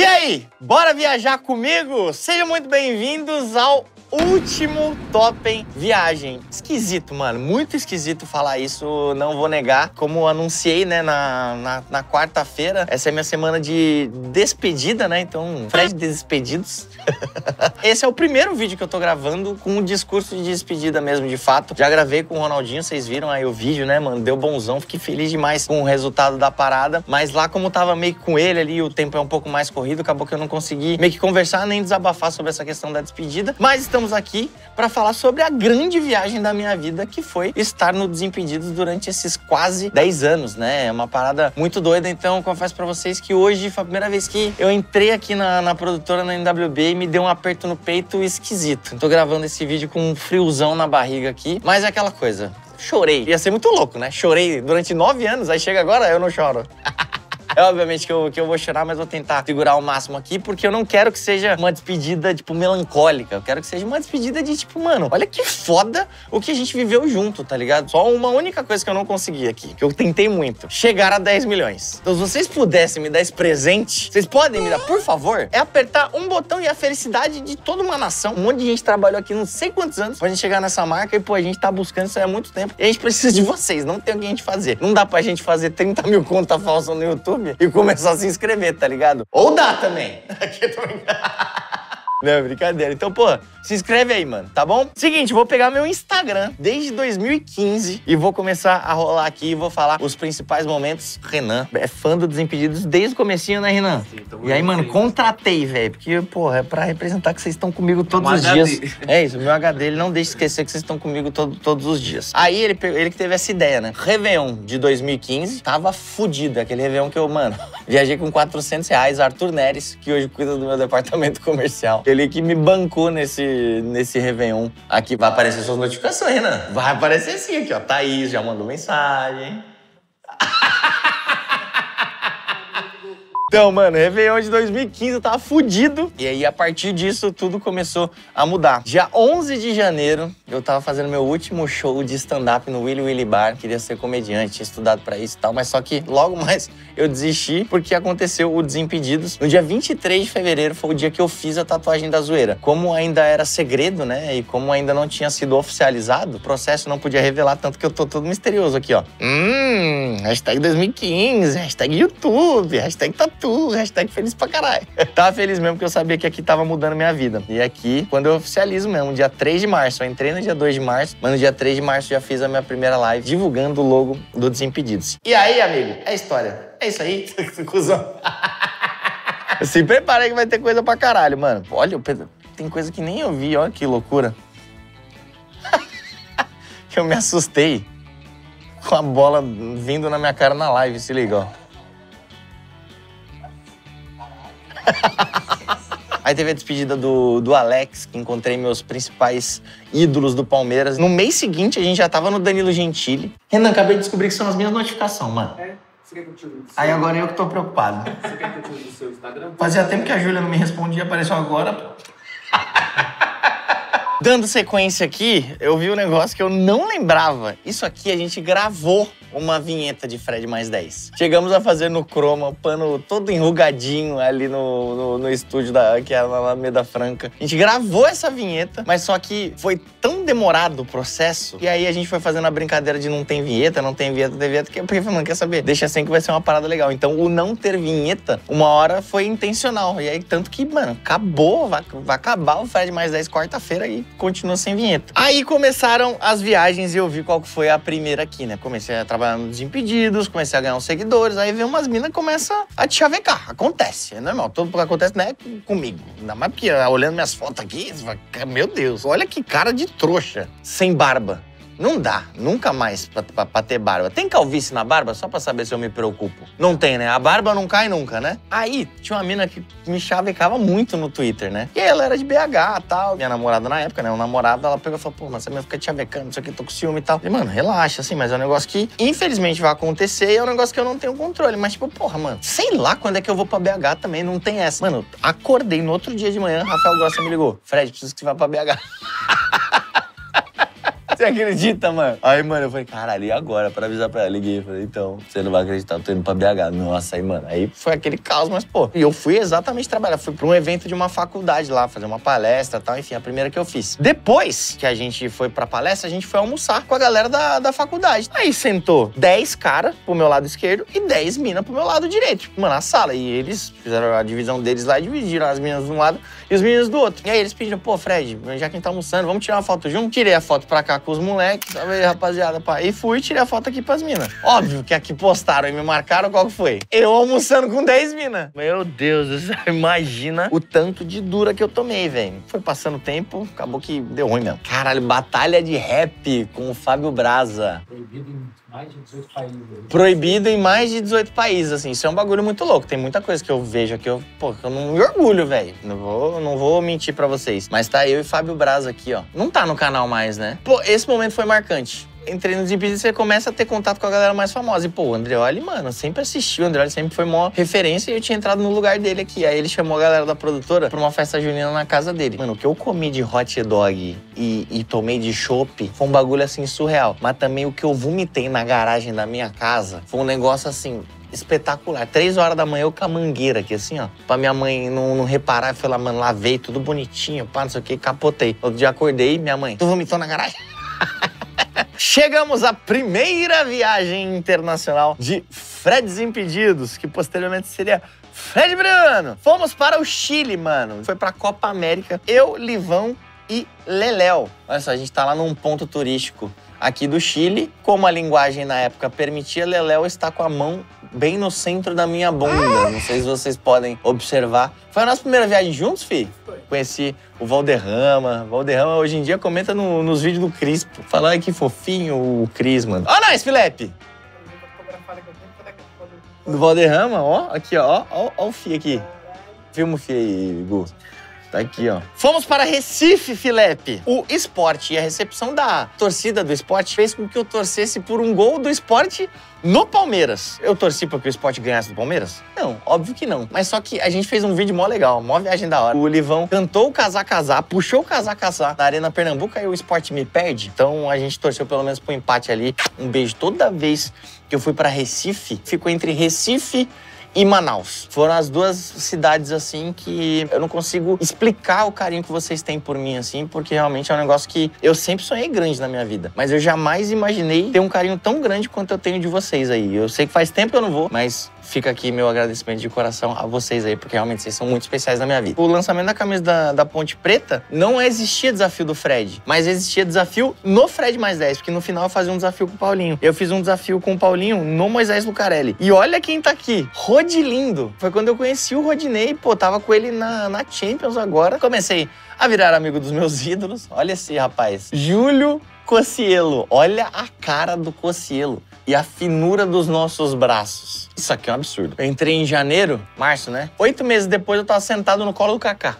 E aí, bora viajar comigo? Sejam muito bem-vindos ao último Topen Viagem. Esquisito, mano. Muito esquisito falar isso, não vou negar. Como anunciei, né, na, na, na quarta-feira, essa é minha semana de despedida, né? Então, Fred Despedidos. Esse é o primeiro vídeo que eu tô gravando com um discurso de despedida mesmo, de fato. Já gravei com o Ronaldinho, vocês viram aí o vídeo, né, mano? Deu bonzão, fiquei feliz demais com o resultado da parada. Mas lá, como tava meio que com ele ali, o tempo é um pouco mais corrido, acabou que eu não consegui meio que conversar nem desabafar sobre essa questão da despedida. Mas estamos aqui para falar sobre a grande viagem da minha vida, que foi estar no Desimpedidos durante esses quase 10 anos, né? É uma parada muito doida, então confesso para vocês que hoje foi a primeira vez que eu entrei aqui na, na produtora, na NWB, e me deu um aperto no peito esquisito. Tô gravando esse vídeo com um friozão na barriga aqui, mas é aquela coisa. Chorei. Ia ser muito louco, né? Chorei durante nove anos, aí chega agora, eu não choro. É obviamente que eu, que eu vou chorar, mas vou tentar segurar o máximo aqui, porque eu não quero que seja uma despedida, tipo, melancólica. Eu quero que seja uma despedida de, tipo, mano, olha que foda o que a gente viveu junto, tá ligado? Só uma única coisa que eu não consegui aqui, que eu tentei muito: chegar a 10 milhões. Então, se vocês pudessem me dar esse presente, vocês podem me dar, por favor, é apertar um botão e a felicidade de toda uma nação. Um monte de gente trabalhou aqui não sei quantos anos pra gente chegar nessa marca e, pô, a gente tá buscando isso há muito tempo. E a gente precisa de vocês, não tem o que a gente fazer. Não dá pra gente fazer 30 mil conta falsa no YouTube e começar a se inscrever, tá ligado? Ou dá também. Aqui tô Não, brincadeira. Então, pô, se inscreve aí, mano, tá bom? Seguinte, vou pegar meu Instagram desde 2015 e vou começar a rolar aqui e vou falar os principais momentos. Renan é fã do Desimpedidos desde o comecinho, né, Renan? Sim, e aí, mano, contratei, velho, porque, pô, é pra representar que vocês estão comigo todos os HD. dias. É isso, o meu HD, ele não deixa esquecer que vocês estão comigo todo, todos os dias. Aí, ele, ele que teve essa ideia, né? Réveillon de 2015, tava fudido, aquele Réveillon que eu, mano, viajei com 400 reais, Arthur Neres, que hoje cuida do meu departamento comercial. Ele que me bancou nesse, nesse Réveillon. Aqui vai aparecer suas notificações, Renan. Vai aparecer sim aqui, ó. Thaís já mandou mensagem. Então, mano, Réveillon de 2015 eu tava fudido. E aí, a partir disso, tudo começou a mudar. Dia 11 de janeiro, eu tava fazendo meu último show de stand-up no Willy Willy Bar. Queria ser comediante, tinha estudado pra isso e tal. Mas só que logo mais eu desisti porque aconteceu o Desimpedidos. No dia 23 de fevereiro foi o dia que eu fiz a tatuagem da zoeira. Como ainda era segredo, né? E como ainda não tinha sido oficializado, o processo não podia revelar, tanto que eu tô todo misterioso aqui, ó. Hum, hashtag 2015, hashtag YouTube, hashtag tatu tu, hashtag feliz pra caralho. tava feliz mesmo porque eu sabia que aqui tava mudando minha vida. E aqui, quando eu oficializo mesmo, dia 3 de março, eu entrei no dia 2 de março, mas no dia 3 de março já fiz a minha primeira live divulgando o logo do Desimpedidos. E aí, amigo, é história. É isso aí, cuzão. Se prepara aí que vai ter coisa pra caralho, mano. Olha, Pedro, tem coisa que nem eu vi, olha que loucura. que eu me assustei com a bola vindo na minha cara na live, se liga, ó. Aí teve a despedida do, do Alex, que encontrei meus principais ídolos do Palmeiras. No mês seguinte, a gente já tava no Danilo Gentili. Renan, acabei de descobrir que são as minhas notificações, mano. É? Você quer que eu te Aí agora eu que tô preocupado. Você quer que eu te use o seu Instagram? Fazia tempo que a Júlia não me respondia, apareceu agora. Dando sequência aqui, eu vi um negócio que eu não lembrava. Isso aqui a gente gravou uma vinheta de Fred mais 10. Chegamos a fazer no Chroma, o pano todo enrugadinho ali no, no, no estúdio da, que era na Alameda Franca. A gente gravou essa vinheta, mas só que foi tão demorado o processo, e aí a gente foi fazendo a brincadeira de não tem vinheta, não tem vinheta, tem vinheta, que, porque, mano, quer saber? Deixa assim que vai ser uma parada legal. Então, o não ter vinheta, uma hora foi intencional. E aí, tanto que, mano, acabou, vai, vai acabar o Fred mais 10 quarta-feira e continua sem vinheta. Aí começaram as viagens e eu vi qual foi a primeira aqui, né? Comecei a trabalhar nos Impedidos, comecei a ganhar uns seguidores, aí vem umas minas e começa a te chavecar. Acontece, é normal. Tudo que acontece não é comigo. Ainda mais porque olhando minhas fotos aqui, meu Deus, olha que cara de trouxa. Sem barba. Não dá, nunca mais pra, pra, pra, ter barba. Tem calvície na barba só pra saber se eu me preocupo? Não tem, né? A barba não cai nunca, né? Aí, tinha uma mina que me chavecava muito no Twitter, né? E ela era de BH e tal. Minha namorada na época, né? O namorado, ela pegou e falou, pô, mas você me fica chavecando, isso aqui, tô com ciúme e tal. E, mano, relaxa, assim, mas é um negócio que, infelizmente, vai acontecer e é um negócio que eu não tenho controle. Mas, tipo, porra, mano, sei lá quando é que eu vou pra BH também, não tem essa. Mano, acordei no outro dia de manhã, Rafael Gosta me ligou. Fred, preciso que você vá pra BH. Você acredita, mano? Aí, mano, eu falei, caralho, e agora? Pra avisar pra ela, liguei. Falei, então, você não vai acreditar, eu tô indo pra BH. Nossa, aí, mano, aí foi aquele caos, mas, pô. E eu fui exatamente trabalhar. Fui pra um evento de uma faculdade lá, fazer uma palestra e tal. Enfim, a primeira que eu fiz. Depois que a gente foi pra palestra, a gente foi almoçar com a galera da, da faculdade. Aí sentou 10 caras pro meu lado esquerdo e 10 minas pro meu lado direito. Tipo, mano, na sala. E eles fizeram a divisão deles lá e dividiram as minas de um lado e os meninos do outro. E aí eles pediram, pô, Fred, já que a gente tá almoçando, vamos tirar uma foto junto? Tirei a foto pra cá com os moleques, sabe aí, rapaziada, pá. E fui e tirei a foto aqui pras minas. Óbvio que aqui postaram e me marcaram, qual que foi? Eu almoçando com 10 minas. Meu Deus, imagina o tanto de dura que eu tomei, velho. Foi passando o tempo, acabou que deu ruim mesmo. Caralho, batalha de rap com o Fábio Braza. Proibido em mais de 18 países. Proibido em mais de 18 países, assim. Isso é um bagulho muito louco. Tem muita coisa que eu vejo aqui, eu, pô, eu não me orgulho, velho. Não vou, não vou mentir pra vocês. Mas tá eu e Fábio Braza aqui, ó. Não tá no canal mais, né? Pô, esse momento foi marcante. Entrei nos Desimpedidos e você começa a ter contato com a galera mais famosa. E, pô, o Andreoli, mano, eu sempre assisti. O Andreoli sempre foi uma referência e eu tinha entrado no lugar dele aqui. Aí ele chamou a galera da produtora pra uma festa junina na casa dele. Mano, o que eu comi de hot dog e, e tomei de chopp foi um bagulho assim surreal. Mas também o que eu vomitei na garagem da minha casa foi um negócio assim espetacular. Três horas da manhã eu com a mangueira aqui, assim, ó. Pra minha mãe não, não reparar. Foi lá, mano, lavei tudo bonitinho, pá, não sei o que, capotei. Outro dia acordei, minha mãe, tu vomitou na garagem? Chegamos à primeira viagem internacional de Fred Desimpedidos, que posteriormente seria Fred Bruno. Fomos para o Chile, mano. Foi pra Copa América. Eu, Livão e Leléo. Olha só, a gente tá lá num ponto turístico aqui do Chile. Como a linguagem na época permitia, Leléo está com a mão bem no centro da minha bunda. Não sei se vocês podem observar. Foi a nossa primeira viagem juntos, fi? Conheci o Valderrama. Valderrama hoje em dia comenta no- nos vídeos do Crispo. Fala, ai que fofinho o Cris, mano. Ó, nós, Felipe! Do Valderrama, ó. Aqui, ó. Ó, ó o Fi aqui. Filma o Fi aí, Gu. Tá aqui, ó. Fomos para Recife, Filepe. O esporte e a recepção da torcida do esporte fez com que eu torcesse por um gol do esporte no Palmeiras. Eu torci para que o esporte ganhasse do Palmeiras? Não, óbvio que não. Mas só que a gente fez um vídeo mó legal, mó viagem da hora. O Livão cantou o Casar Casar, puxou o Casar Casar na Arena Pernambuco, aí o esporte me perde. Então a gente torceu pelo menos pro empate ali. Um beijo toda vez que eu fui para Recife, ficou entre Recife e Manaus. Foram as duas cidades assim que eu não consigo explicar o carinho que vocês têm por mim assim, porque realmente é um negócio que eu sempre sonhei grande na minha vida, mas eu jamais imaginei ter um carinho tão grande quanto eu tenho de vocês aí. Eu sei que faz tempo que eu não vou, mas fica aqui meu agradecimento de coração a vocês aí, porque realmente vocês são muito especiais na minha vida. O lançamento da camisa da, da Ponte Preta não existia desafio do Fred, mas existia desafio no Fred mais 10, porque no final eu fazia um desafio com o Paulinho. Eu fiz um desafio com o Paulinho no Moisés Lucarelli. E olha quem tá aqui, Rodilindo. Foi quando eu conheci o Rodinei, pô, tava com ele na, na Champions agora. Comecei a virar amigo dos meus ídolos. Olha esse rapaz, Júlio Cocielo. Olha a cara do Cocielo e a finura dos nossos braços. Isso aqui é um absurdo. Eu entrei em janeiro, março, né? Oito meses depois eu tava sentado no colo do Kaká.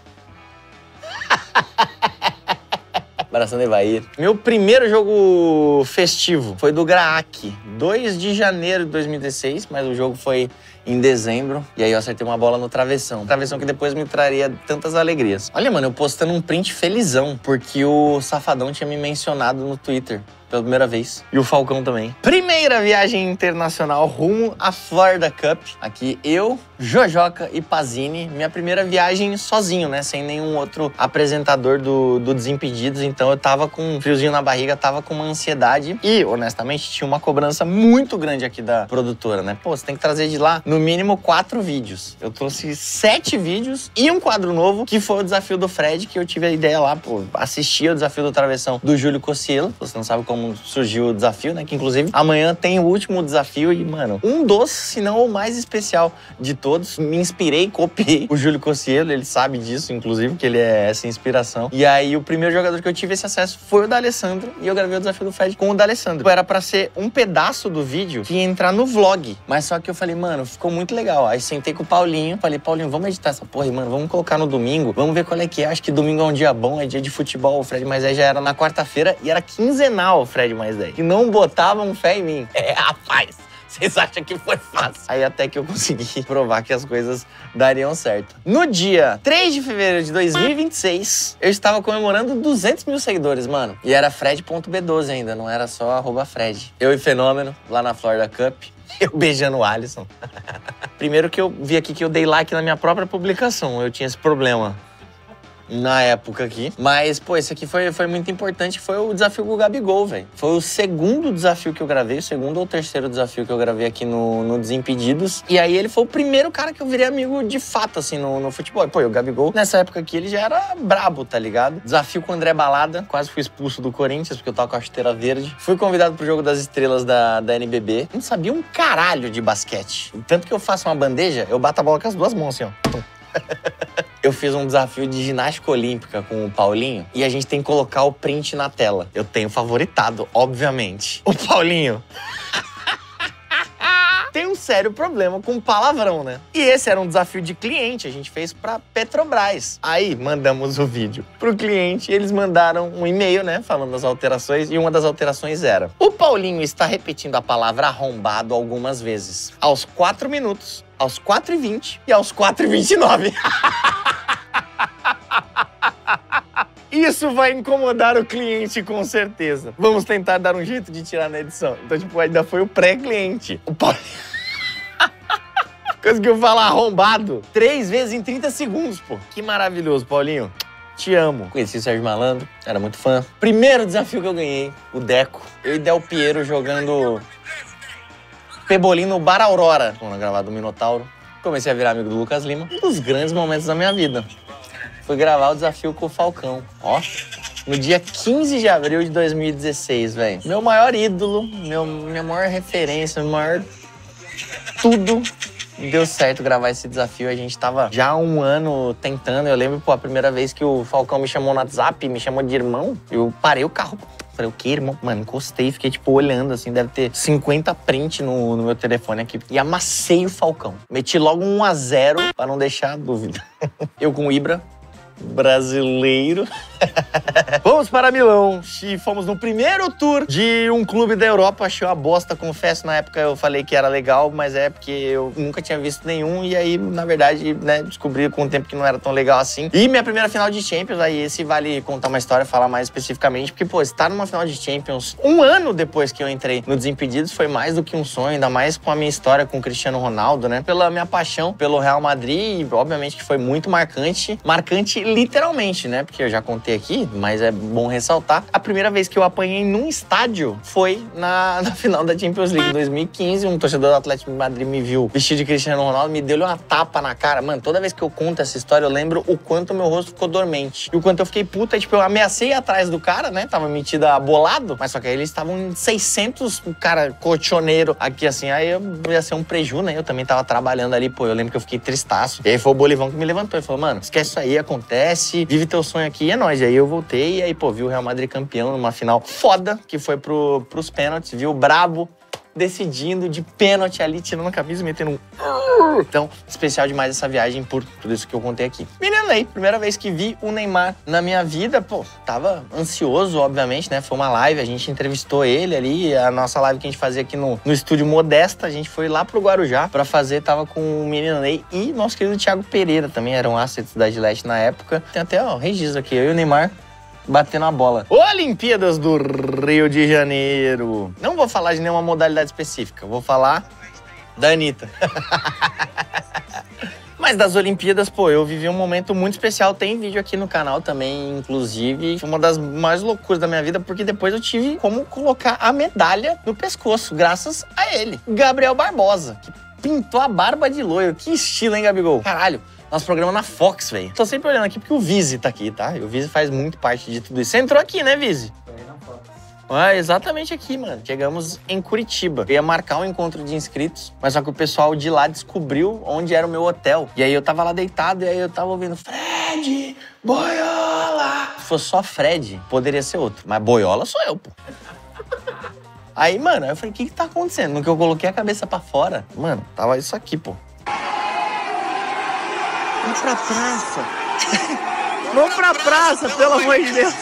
Abraçando Evair. Meu primeiro jogo festivo foi do Graak, 2 de janeiro de 2016, mas o jogo foi em dezembro. E aí eu acertei uma bola no travessão. Travessão que depois me traria tantas alegrias. Olha, mano, eu postando um print felizão, porque o Safadão tinha me mencionado no Twitter. Pela primeira vez. E o Falcão também. Primeira viagem internacional rumo à Florida Cup. Aqui eu, Jojoca e Pazini. Minha primeira viagem sozinho, né? Sem nenhum outro apresentador do, do Desimpedidos. Então eu tava com um friozinho na barriga, tava com uma ansiedade. E, honestamente, tinha uma cobrança muito grande aqui da produtora, né? Pô, você tem que trazer de lá no mínimo quatro vídeos. Eu trouxe sete vídeos e um quadro novo, que foi o desafio do Fred, que eu tive a ideia lá, pô, assistir o desafio do travessão do Júlio Cossielo. Você não sabe como surgiu o desafio, né? Que inclusive amanhã tem o último desafio e, mano, um dos, se não o mais especial de todos. Me inspirei, copiei o Júlio Cossielo, ele sabe disso, inclusive, que ele é essa inspiração. E aí o primeiro jogador que eu tive esse acesso foi o D'Alessandro e eu gravei o desafio do Fred com o D'Alessandro. Era pra ser um pedaço do vídeo que ia entrar no vlog, mas só que eu falei, mano, ficou muito legal. Aí sentei com o Paulinho, falei, Paulinho, vamos editar essa porra aí, mano, vamos colocar no domingo, vamos ver qual é que é. Acho que domingo é um dia bom, é dia de futebol. Fred mais 10 já era na quarta-feira e era quinzenal Fred mais 10. Que não botavam fé em mim. É, rapaz. Vocês acham que foi fácil? Aí até que eu consegui provar que as coisas dariam certo. No dia 3 de fevereiro de 2026, eu estava comemorando 200 mil seguidores, mano. E era Fred.b12 ainda, não era só arroba Fred. Eu e Fenômeno, lá na Florida Cup. Eu beijando o Alisson. Primeiro que eu vi aqui que eu dei like na minha própria publicação. Eu tinha esse problema na época aqui. Mas, pô, esse aqui foi, foi muito importante, foi o desafio com o Gabigol, velho. Foi o segundo desafio que eu gravei, o segundo ou terceiro desafio que eu gravei aqui no, no Desimpedidos. E aí ele foi o primeiro cara que eu virei amigo de fato, assim, no, no futebol. Pô, o Gabigol, nessa época aqui, ele já era brabo, tá ligado? Desafio com o André Balada, quase fui expulso do Corinthians, porque eu tava com a chuteira verde. Fui convidado pro jogo das estrelas da, da NBB. Não sabia um caralho de basquete. Tanto que eu faço uma bandeja, eu bato a bola com as duas mãos, assim, ó. Eu fiz um desafio de ginástica olímpica com o Paulinho e a gente tem que colocar o print na tela. Eu tenho favoritado, obviamente. O Paulinho. tem um sério problema com palavrão, né? E esse era um desafio de cliente, a gente fez para Petrobras. Aí mandamos o vídeo pro cliente eles mandaram um e-mail, né, falando das alterações, e uma das alterações era: O Paulinho está repetindo a palavra arrombado algumas vezes. Aos 4 minutos, aos 4h20 e aos 4h29. Isso vai incomodar o cliente com certeza. Vamos tentar dar um jeito de tirar na edição. Então, tipo, ainda foi o pré-cliente. O Paulinho. Conseguiu falar arrombado três vezes em 30 segundos, pô. Que maravilhoso, Paulinho. Te amo. Conheci o Sérgio Malandro, era muito fã. Primeiro desafio que eu ganhei, o Deco. Eu e Del Piero jogando Pebolim no Bar Aurora, quando gravado o Minotauro. Comecei a virar amigo do Lucas Lima. Um dos grandes momentos da minha vida. Fui gravar o desafio com o Falcão. Ó, no dia 15 de abril de 2016, velho. Meu maior ídolo, meu, minha maior referência, meu maior tudo deu certo gravar esse desafio. A gente tava já um ano tentando. Eu lembro, pô, a primeira vez que o Falcão me chamou no WhatsApp, me chamou de irmão, eu parei o carro. Falei, o que, irmão? Mano, encostei, fiquei, tipo, olhando, assim, deve ter 50 print no, no meu telefone aqui. E amassei o Falcão. Meti logo um a 0 pra não deixar dúvida. eu com o Ibra, brasileiro. Vamos para Milão e fomos no primeiro tour de um clube da Europa. Achei uma bosta, confesso. Na época eu falei que era legal, mas é porque eu nunca tinha visto nenhum. E aí, na verdade, né, descobri com o tempo que não era tão legal assim. E minha primeira final de Champions, aí esse vale contar uma história, falar mais especificamente, porque, pô, estar numa final de Champions um ano depois que eu entrei no Desimpedidos foi mais do que um sonho, ainda mais com a minha história com o Cristiano Ronaldo, né? Pela minha paixão pelo Real Madrid, obviamente que foi muito marcante. Marcante literalmente, né? Porque eu já contei aqui, mas é bom ressaltar. A primeira vez que eu apanhei num estádio foi na, na final da Champions League 2015. Um torcedor do Atlético de Madrid me viu vestido de Cristiano Ronaldo, me deu uma tapa na cara. Mano, toda vez que eu conto essa história, eu lembro o quanto meu rosto ficou dormente. E o quanto eu fiquei puta, tipo, eu ameacei atrás do cara, né? Tava metida bolado, mas só que aí eles estavam em 600, o cara cochoneiro aqui assim. Aí eu ia ser um preju, né? Eu também tava trabalhando ali, pô. Eu lembro que eu fiquei tristaço. E aí foi o Bolivão que me levantou e falou, mano, esquece isso aí, acontece, vive teu sonho aqui e é nóis. E aí eu voltei e aí, pô, vi o Real Madrid campeão numa final foda, que foi pro, pros pênaltis, viu? Brabo, decidindo de pênalti ali, tirando a camisa e metendo um. Então, especial demais essa viagem por tudo isso que eu contei aqui. Menino aí, primeira vez que vi o Neymar na minha vida, pô, tava ansioso, obviamente, né? Foi uma live, a gente entrevistou ele ali, a nossa live que a gente fazia aqui no, no estúdio Modesta, a gente foi lá pro Guarujá pra fazer, tava com o menino Ney e nosso querido Thiago Pereira também, eram assets da Gillette na época. Tem até, ó, registro aqui, eu e o Neymar batendo a bola. Olimpíadas do Rio de Janeiro. Não vou falar de nenhuma modalidade específica, vou falar da Anitta. Mas das Olimpíadas, pô, eu vivi um momento muito especial. Tem vídeo aqui no canal também, inclusive. Uma das mais loucuras da minha vida, porque depois eu tive como colocar a medalha no pescoço, graças a ele, Gabriel Barbosa, que pintou a barba de loiro. Que estilo, hein, Gabigol? Caralho nosso programa na Fox, velho. Tô sempre olhando aqui porque o Vise tá aqui, tá? E o Vise faz muito parte de tudo isso. Você entrou aqui, né, Vise? Ah, exatamente aqui, mano. Chegamos em Curitiba. Eu ia marcar um encontro de inscritos, mas só que o pessoal de lá descobriu onde era o meu hotel. E aí eu tava lá deitado e aí eu tava ouvindo Fred, boiola. Se fosse só Fred, poderia ser outro. Mas boiola sou eu, pô. Aí, mano, eu falei, o que que tá acontecendo? No que eu coloquei a cabeça pra fora, mano, tava isso aqui, pô. Vamos pra praça. Vamos pra praça, pelo amor de Deus.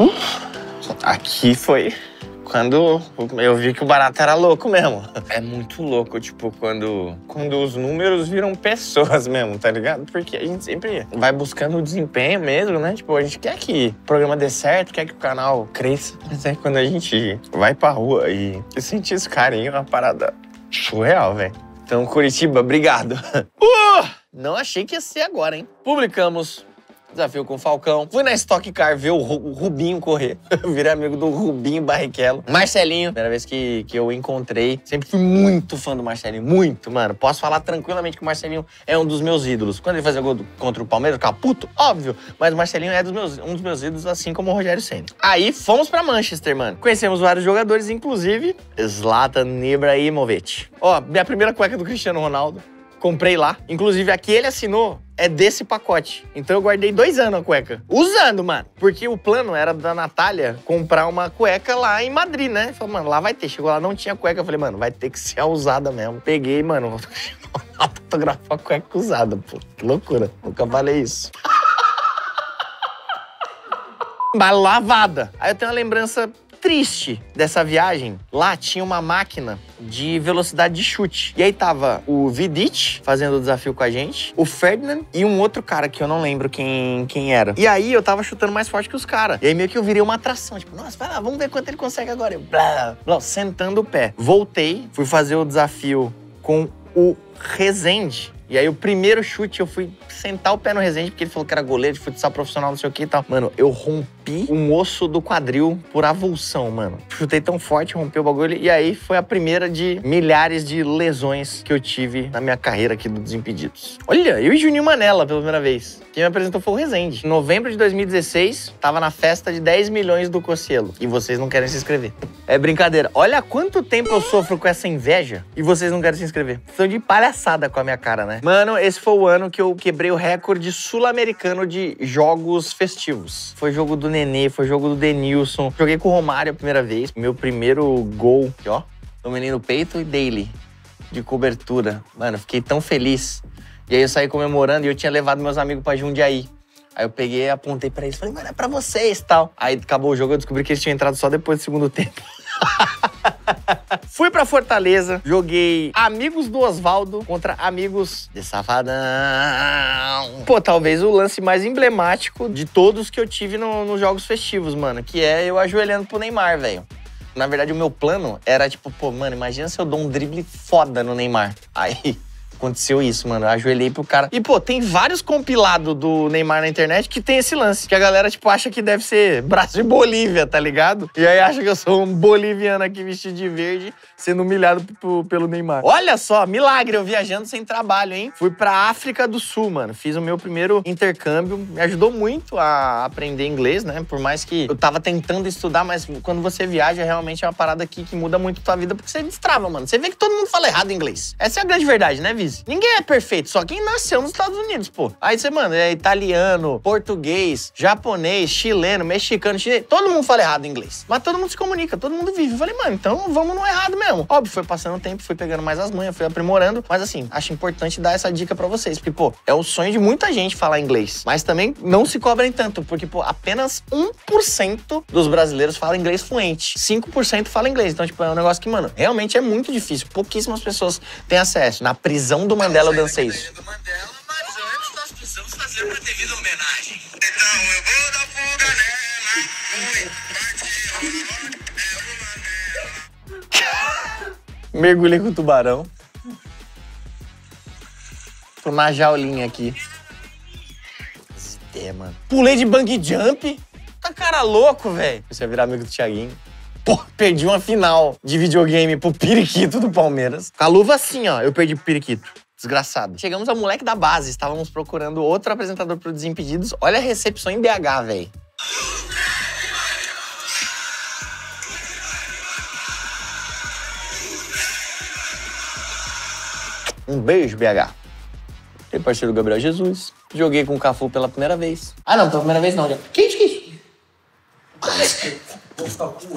Hum, aqui foi quando eu vi que o barato era louco mesmo. É muito louco, tipo, quando, quando os números viram pessoas mesmo, tá ligado? Porque a gente sempre vai buscando o desempenho mesmo, né? Tipo, a gente quer que o programa dê certo, quer que o canal cresça. Mas é quando a gente vai pra rua e, e sente esse carinho, é uma parada surreal, velho. Então, Curitiba, obrigado. Uh! Não achei que ia ser agora, hein? Publicamos desafio com o Falcão. Fui na Stock Car ver o, Ru- o Rubinho correr. Virei amigo do Rubinho Barrichello. Marcelinho, primeira vez que, que eu encontrei. Sempre fui muito fã do Marcelinho, muito, mano. Posso falar tranquilamente que o Marcelinho é um dos meus ídolos. Quando ele fazia gol do- contra o Palmeiras, eu ficava puto, óbvio. Mas o Marcelinho é dos meus, um dos meus ídolos, assim como o Rogério Senna. Aí fomos pra Manchester, mano. Conhecemos vários jogadores, inclusive Zlatan Ibrahimovic. Ó, minha primeira cueca do Cristiano Ronaldo. Comprei lá. Inclusive, aqui ele assinou é desse pacote. Então eu guardei dois anos a cueca. Usando, mano. Porque o plano era da Natália comprar uma cueca lá em Madrid, né? Falei, mano, lá vai ter. Chegou lá, não tinha cueca. Eu falei, mano, vai ter que ser a usada mesmo. Peguei, mano, fotografar a cueca usada, pô. Que loucura. Nunca falei isso. Mas lavada. Aí eu tenho uma lembrança triste dessa viagem. Lá tinha uma máquina de velocidade de chute. E aí tava o Vidic fazendo o desafio com a gente, o Ferdinand e um outro cara que eu não lembro quem, quem era. E aí eu tava chutando mais forte que os caras. E aí meio que eu virei uma atração. Tipo, nossa, vai lá, vamos ver quanto ele consegue agora. Eu, blá, blá, sentando o pé. Voltei, fui fazer o desafio com o Rezende. E aí o primeiro chute eu fui sentar o pé no Rezende, porque ele falou que era goleiro de futsal profissional, não sei o que e tal. Mano, eu rompi um osso do quadril por avulsão, mano. Chutei tão forte, rompi o bagulho. E aí foi a primeira de milhares de lesões que eu tive na minha carreira aqui do Desimpedidos. Olha, eu e Juninho Manela pela primeira vez. Quem me apresentou foi o Rezende. Em novembro de 2016, tava na festa de 10 milhões do Cocielo. E vocês não querem se inscrever. É brincadeira. Olha quanto tempo eu sofro com essa inveja e vocês não querem se inscrever. Estão de palhaçada com a minha cara, né? Mano, esse foi o ano que eu quebrei o recorde sul-americano de jogos festivos. Foi jogo do Nenê, foi jogo do Denilson. Joguei com o Romário a primeira vez. Meu primeiro gol, aqui, ó, no menino peito e daily de cobertura. Mano, fiquei tão feliz. E aí eu saí comemorando e eu tinha levado meus amigos pra Jundiaí. Aí eu peguei, apontei pra eles, falei, mano, é pra vocês tal. Aí acabou o jogo, eu descobri que eles tinham entrado só depois do segundo tempo. Fui pra Fortaleza, joguei amigos do Oswaldo contra amigos de Safadão. Pô, talvez o lance mais emblemático de todos que eu tive no- nos jogos festivos, mano, que é eu ajoelhando pro Neymar, velho. Na verdade, o meu plano era tipo, pô, mano, imagina se eu dou um drible foda no Neymar. Aí. Aconteceu isso, mano. Eu ajoelhei pro cara. E, pô, tem vários compilados do Neymar na internet que tem esse lance. Que a galera, tipo, acha que deve ser Brasil e Bolívia, tá ligado? E aí acha que eu sou um boliviano aqui vestido de verde, sendo humilhado pelo Neymar. Olha só, milagre, eu viajando sem trabalho, hein? Fui pra África do Sul, mano. Fiz o meu primeiro intercâmbio. Me ajudou muito a aprender inglês, né? Por mais que eu tava tentando estudar, mas quando você viaja, realmente é uma parada aqui que muda muito tua vida, porque você destrava, mano. Você vê que todo mundo fala errado inglês. Essa é a grande verdade, né, Ninguém é perfeito, só quem nasceu nos Estados Unidos, pô. Aí você, mano, é italiano, português, japonês, chileno, mexicano, chinês. Todo mundo fala errado inglês. Mas todo mundo se comunica, todo mundo vive. Eu falei, mano, então vamos no errado mesmo. Óbvio, foi passando o tempo, fui pegando mais as manhas, fui aprimorando. Mas assim, acho importante dar essa dica pra vocês. Porque, pô, é o sonho de muita gente falar inglês. Mas também não se cobrem tanto, porque, pô, apenas 1% dos brasileiros fala inglês fluente. 5% fala inglês. Então, tipo, é um negócio que, mano, realmente é muito difícil. Pouquíssimas pessoas têm acesso. Na prisão do Mandela eu dancei isso. do Mandela, mas antes nós precisamos fazer uma devida homenagem. Então eu vou dar fuga nela. Fui, partiu, é o Mandela. Mergulhei com o tubarão. Tô na jaulinha aqui. Esse. Pulei de bang jump. Tá cara louco, velho. Você vai virar amigo do Thiaguinho. Pô, perdi uma final de videogame pro Periquito do Palmeiras. Com a luva assim, ó. Eu perdi pro Periquito. Desgraçado. Chegamos ao moleque da base. Estávamos procurando outro apresentador pro Desimpedidos. Olha a recepção em BH, velho. Um beijo, BH. Tem parceiro Gabriel Jesus. Joguei com o Cafu pela primeira vez. Ah, não, pela primeira vez não. Já. Que isso, que isso?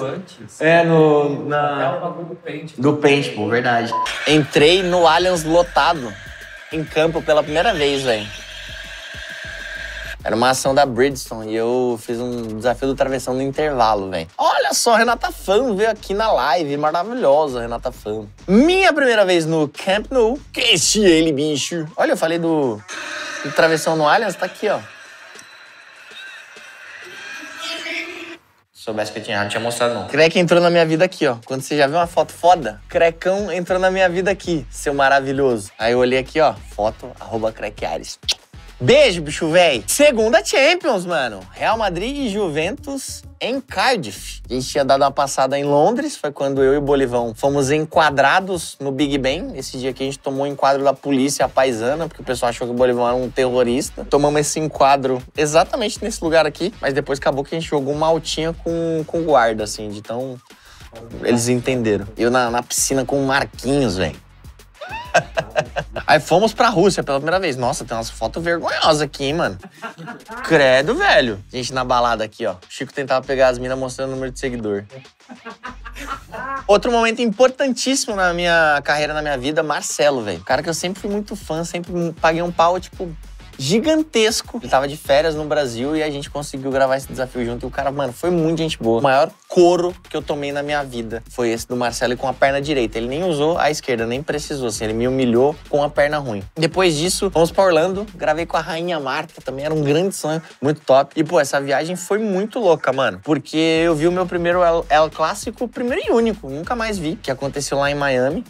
Antes. É, no. É o Na... bagulho do pente. Do Paint, pô, verdade. Entrei no Allianz lotado. Em campo pela primeira vez, velho. Era uma ação da Bridgestone e eu fiz um desafio do travessão no intervalo, velho. Olha só, Renata Fã veio aqui na live, maravilhosa, Renata Fã. Minha primeira vez no Camp Nou. Que esse ele, bicho. Olha, eu falei do, do travessão no Allianz, tá aqui, ó. Soubesse que eu tinha errado, tinha mostrado, não. Crack entrou na minha vida aqui, ó. Quando você já viu uma foto foda, Crecão entrou na minha vida aqui, seu maravilhoso. Aí eu olhei aqui, ó, foto, arroba Crack Ares. Beijo, bicho véi. Segunda Champions, mano. Real Madrid e Juventus em Cardiff. A gente tinha dado uma passada em Londres, foi quando eu e o Bolivão fomos enquadrados no Big Ben. Esse dia que a gente tomou o enquadro da polícia paisana, porque o pessoal achou que o Bolivão era um terrorista. Tomamos esse enquadro exatamente nesse lugar aqui, mas depois acabou que a gente jogou uma altinha com, com guarda, assim, de tão. Eles entenderam. Eu na, na piscina com o Marquinhos, velho. Aí fomos pra Rússia pela primeira vez. Nossa, tem umas fotos vergonhosas aqui, hein, mano. Credo, velho. Gente na balada aqui, ó. O Chico tentava pegar as minas mostrando o número de seguidor. Outro momento importantíssimo na minha carreira, na minha vida, Marcelo, velho. Cara que eu sempre fui muito fã, sempre paguei um pau, tipo, gigantesco. Ele tava de férias no Brasil e a gente conseguiu gravar esse desafio junto. E o cara, mano, foi muito gente boa. O maior couro que eu tomei na minha vida foi esse do Marcelo com a perna direita. Ele nem usou a esquerda, nem precisou, assim. Ele me humilhou com a perna ruim. Depois disso, fomos pra Orlando. Gravei com a Rainha Marta, também era um grande sonho, muito top. E, pô, essa viagem foi muito louca, mano. Porque eu vi o meu primeiro El, El Clássico, primeiro e único. Nunca mais vi, que aconteceu lá em Miami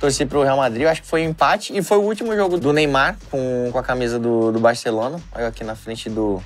torci pro Real Madrid, eu acho que foi um empate. E foi o último jogo do Neymar com, com a camisa do, do Barcelona. Olha aqui na frente do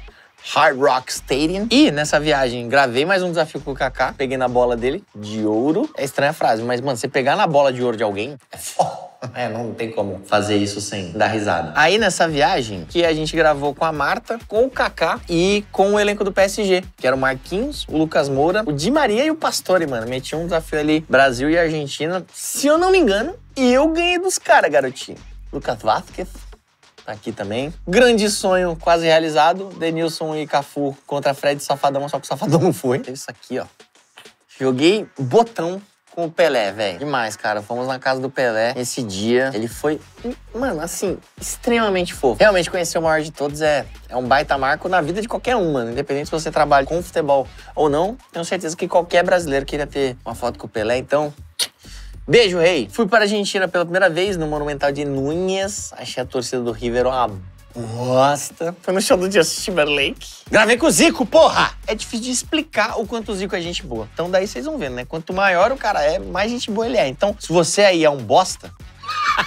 Hard Rock Stadium. E nessa viagem, gravei mais um desafio com o Kaká. Peguei na bola dele, de ouro. É estranha a frase, mas, mano, você pegar na bola de ouro de alguém é foda. É, não tem como fazer isso sem dar risada. Aí nessa viagem, que a gente gravou com a Marta, com o Kaká e com o elenco do PSG, que era o Marquinhos, o Lucas Moura, o Di Maria e o Pastore, mano. Meti um desafio ali, Brasil e Argentina. Se eu não me engano, e eu ganhei dos caras, garotinho. Lucas Vasquez, tá aqui também. Grande sonho quase realizado. Denilson e Cafu contra Fred Safadão, só que o Safadão não foi. Isso aqui, ó. Joguei botão com o Pelé, velho. Demais, cara. Fomos na casa do Pelé esse dia. Ele foi, mano, assim, extremamente fofo. Realmente conhecer o maior de todos é, é um baita marco na vida de qualquer um, mano. Independente se você trabalha com futebol ou não, tenho certeza que qualquer brasileiro queria ter uma foto com o Pelé. Então, Beijo, rei. Fui para a Argentina pela primeira vez no Monumental de Núñez. Achei a torcida do River uma bosta. Foi no show do Justin Timberlake. Gravei com o Zico, porra! É difícil de explicar o quanto o Zico é gente boa. Então daí vocês vão vendo, né? Quanto maior o cara é, mais gente boa ele é. Então, se você aí é um bosta,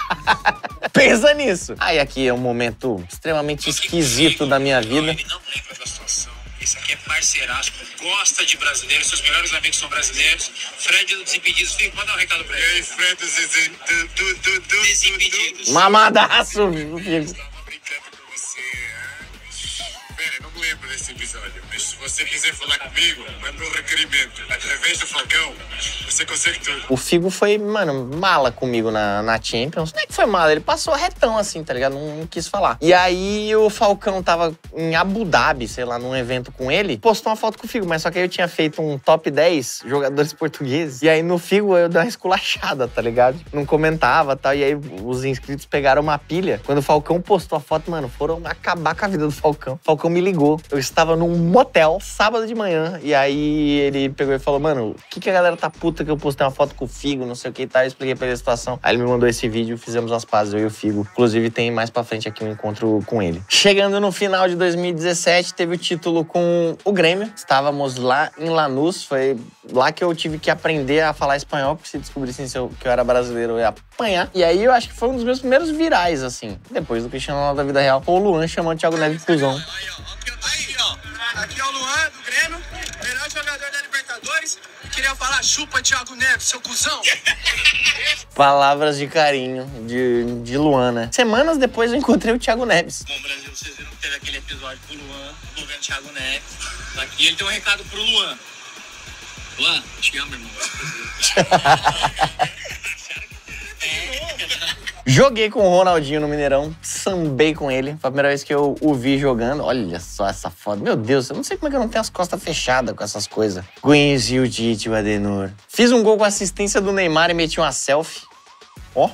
pensa nisso. Aí aqui é um momento extremamente esquisito da minha vida. Ele não lembra da situação. Esse aqui é parceiraço, gosta de brasileiros, seus melhores amigos são brasileiros. Fred do Desimpedidos, Fico, manda um recado pra ele. Ei, Fred do Desimpedidos. Mamadaço, Fico. Lembro se você quiser falar comigo, manda um requerimento. Através do Falcão, você consegue tudo. O Figo foi, mano, mala comigo na, na Champions. Não é que foi mala, ele passou retão assim, tá ligado? Não, não quis falar. E aí o Falcão tava em Abu Dhabi, sei lá, num evento com ele, postou uma foto com o Figo, mas só que aí eu tinha feito um top 10 jogadores portugueses. E aí no Figo eu dei uma esculachada, tá ligado? Não comentava e tal. E aí os inscritos pegaram uma pilha. Quando o Falcão postou a foto, mano, foram acabar com a vida do Falcão. O Falcão me ligou. Eu estava num motel sábado de manhã. E aí ele pegou e falou: Mano, o que, que a galera tá puta que eu postei uma foto com o Figo, não sei o que e tal. Eu expliquei pra ele a situação. Aí ele me mandou esse vídeo, fizemos as pazes, eu e o Figo. Inclusive tem mais pra frente aqui um encontro com ele. Chegando no final de 2017, teve o título com o Grêmio. Estávamos lá em Lanús. Foi lá que eu tive que aprender a falar espanhol, porque se descobrissem que eu era brasileiro, eu ia apanhar. E aí eu acho que foi um dos meus primeiros virais, assim. Depois do Cristiano Ronaldo da vida real. O Luan chamando o Thiago Neves de cuzão. Aqui. Aqui é o Luan, do Grêmio, melhor jogador da Libertadores. E queria falar, chupa, Thiago Neves, seu cuzão. Palavras de carinho de, de Luan, né? Semanas depois eu encontrei o Thiago Neves. Bom, Brasil, vocês viram que teve aquele episódio com o Luan, envolvendo o Thiago Neves. E ele tem um recado pro Luan. Luan, te amo, irmão. Joguei com o Ronaldinho no Mineirão, sambei com ele. Foi a primeira vez que eu o vi jogando. Olha só essa foto. Meu Deus, eu não sei como é que eu não tenho as costas fechadas com essas coisas. Conheci o Tite, o Adenor. Fiz um gol com assistência do Neymar e meti uma selfie. Ó.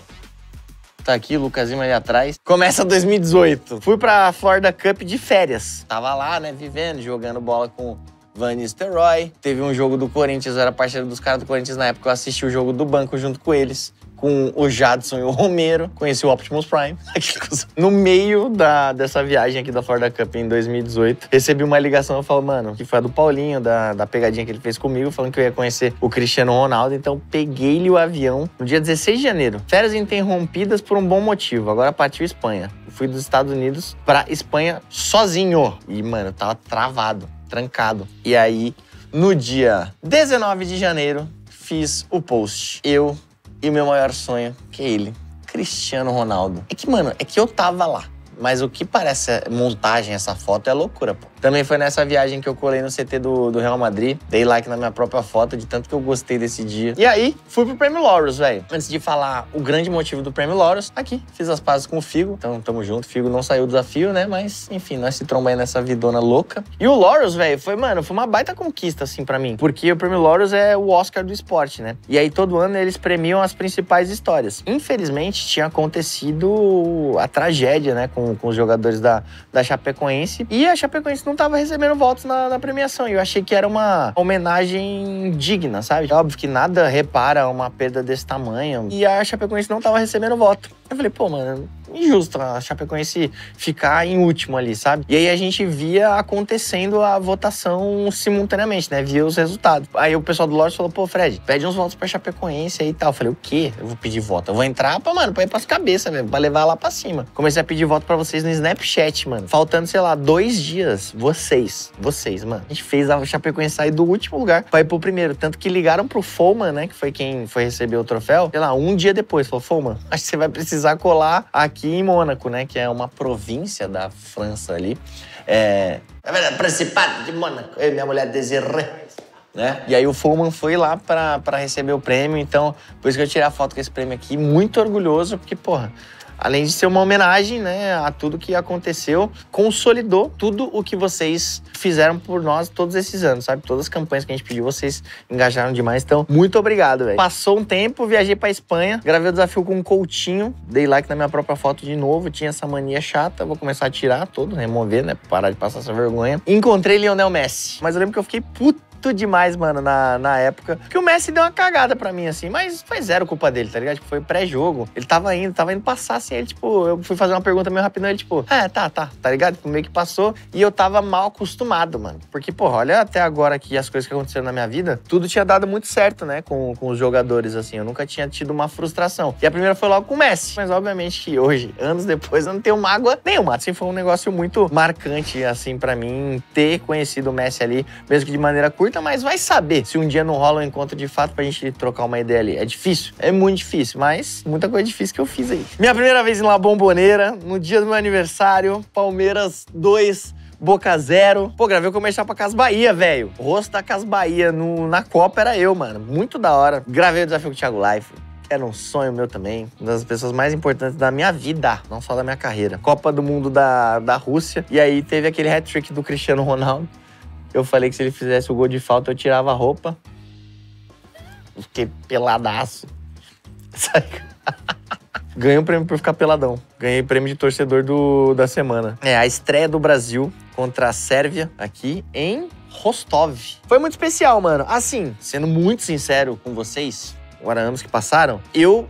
Tá aqui, o Lucasinho ali atrás. Começa 2018. Fui pra Florida Cup de férias. Tava lá, né, vivendo, jogando bola com Van Nistelrooy. Teve um jogo do Corinthians, eu era parceiro dos caras do Corinthians na época, eu assisti o jogo do banco junto com eles. Com o Jadson e o Romero, conheci o Optimus Prime. no meio da, dessa viagem aqui da Florida Cup em 2018, recebi uma ligação. Eu falo, mano, que foi a do Paulinho, da, da pegadinha que ele fez comigo, falando que eu ia conhecer o Cristiano Ronaldo. Então, peguei-lhe o avião no dia 16 de janeiro. Férias interrompidas por um bom motivo. Agora partiu Espanha. Fui dos Estados Unidos pra Espanha sozinho. E, mano, tava travado trancado. E aí, no dia 19 de janeiro, fiz o post. Eu e o meu maior sonho, que é ele, Cristiano Ronaldo. É que, mano, é que eu tava lá. Mas o que parece montagem, essa foto, é loucura, pô. Também foi nessa viagem que eu colei no CT do, do Real Madrid. Dei like na minha própria foto, de tanto que eu gostei desse dia. E aí, fui pro Prêmio Laureus, velho. Antes de falar o grande motivo do Prêmio Laureus, aqui, fiz as pazes com o Figo. Então, tamo junto. Figo não saiu do desafio, né? Mas, enfim, nós se trombamos nessa vidona louca. E o Laureus, velho, foi, mano, foi uma baita conquista, assim, para mim. Porque o Prêmio Laureus é o Oscar do esporte, né? E aí, todo ano, eles premiam as principais histórias. Infelizmente, tinha acontecido a tragédia, né? Com, com os jogadores da, da Chapecoense. E a Chapecoense não tava recebendo votos na, na, premiação. E eu achei que era uma homenagem digna, sabe? É óbvio que nada repara uma perda desse tamanho. E a Chapecoense não tava recebendo voto. Eu falei, pô, mano, injusto a Chapecoense ficar em último ali, sabe? E aí a gente via acontecendo a votação simultaneamente, né? Via os resultados. Aí o pessoal do Lorde falou, pô, Fred, pede uns votos pra Chapecoense aí e tal. Eu falei, o quê? Eu vou pedir voto. Eu vou entrar pra, mano, pra ir pras cabeças, velho, pra levar lá pra cima. Comecei a pedir voto pra vocês no Snapchat, mano. Faltando, sei lá, dois dias. Vocês, vocês, mano. A gente fez a Chapecoense sair do último lugar pra ir pro primeiro. Tanto que ligaram pro Foman, né? Que foi quem foi receber o troféu. Sei lá, um dia depois. Falou, Foman, acho que você vai precisar colar aqui aqui em Mônaco, né? Que é uma província da França ali. É, é verdade, Principado de Mônaco. Eu e minha mulher Desirê. Né? E aí o Fullman foi lá para receber o prêmio, então por isso que eu tirei a foto com esse prêmio aqui, muito orgulhoso, porque, porra, além de ser uma homenagem né, a tudo que aconteceu, consolidou tudo o que vocês fizeram por nós todos esses anos, sabe? Todas as campanhas que a gente pediu, vocês engajaram demais. Então, muito obrigado, velho. Passou um tempo, viajei pra Espanha, gravei o desafio com um Coutinho, dei like na minha própria foto de novo, tinha essa mania chata, vou começar a tirar todo, remover, né? Parar de passar essa vergonha. Encontrei Lionel Messi, mas eu lembro que eu fiquei puto demais, mano, na, na época. Que o Messi deu uma cagada pra mim, assim, mas foi zero culpa dele, tá ligado? Tipo, foi pré-jogo. Ele tava indo, tava indo passar, assim, ele, tipo, eu fui fazer uma pergunta meio rapidão, ele, tipo, é, tá, tá, tá ligado? Tipo, meio que passou. E eu tava mal acostumado, mano. Porque, porra, olha até agora aqui as coisas que aconteceram na minha vida, tudo tinha dado muito certo, né, com, com os jogadores, assim. Eu nunca tinha tido uma frustração. E a primeira foi logo com o Messi. Mas, obviamente, que hoje, anos depois, eu não tenho mágoa nenhuma. Assim, foi um negócio muito marcante, assim, para mim, ter conhecido o Messi ali, mesmo que de maneira curta, mas vai saber se um dia não rola um encontro de fato pra gente trocar uma ideia ali. É difícil? É muito difícil, mas muita coisa difícil que eu fiz aí. Minha primeira vez em La Bomboneira, no dia do meu aniversário, Palmeiras 2, Boca Zero. Pô, gravei o comercial pra Cas Bahia, velho. Rosto da Cas Bahia no, na Copa era eu, mano. Muito da hora. Gravei o desafio com o Thiago Life. Era um sonho meu também. Uma das pessoas mais importantes da minha vida, não só da minha carreira. Copa do Mundo da, da Rússia. E aí teve aquele hat-trick do Cristiano Ronaldo. Eu falei que se ele fizesse o gol de falta, eu tirava a roupa. Fiquei peladaço. Ganhei um prêmio por ficar peladão. Ganhei prêmio de torcedor do, da semana. É a estreia do Brasil contra a Sérvia aqui em Rostov. Foi muito especial, mano. Assim, sendo muito sincero com vocês, agora anos que passaram, eu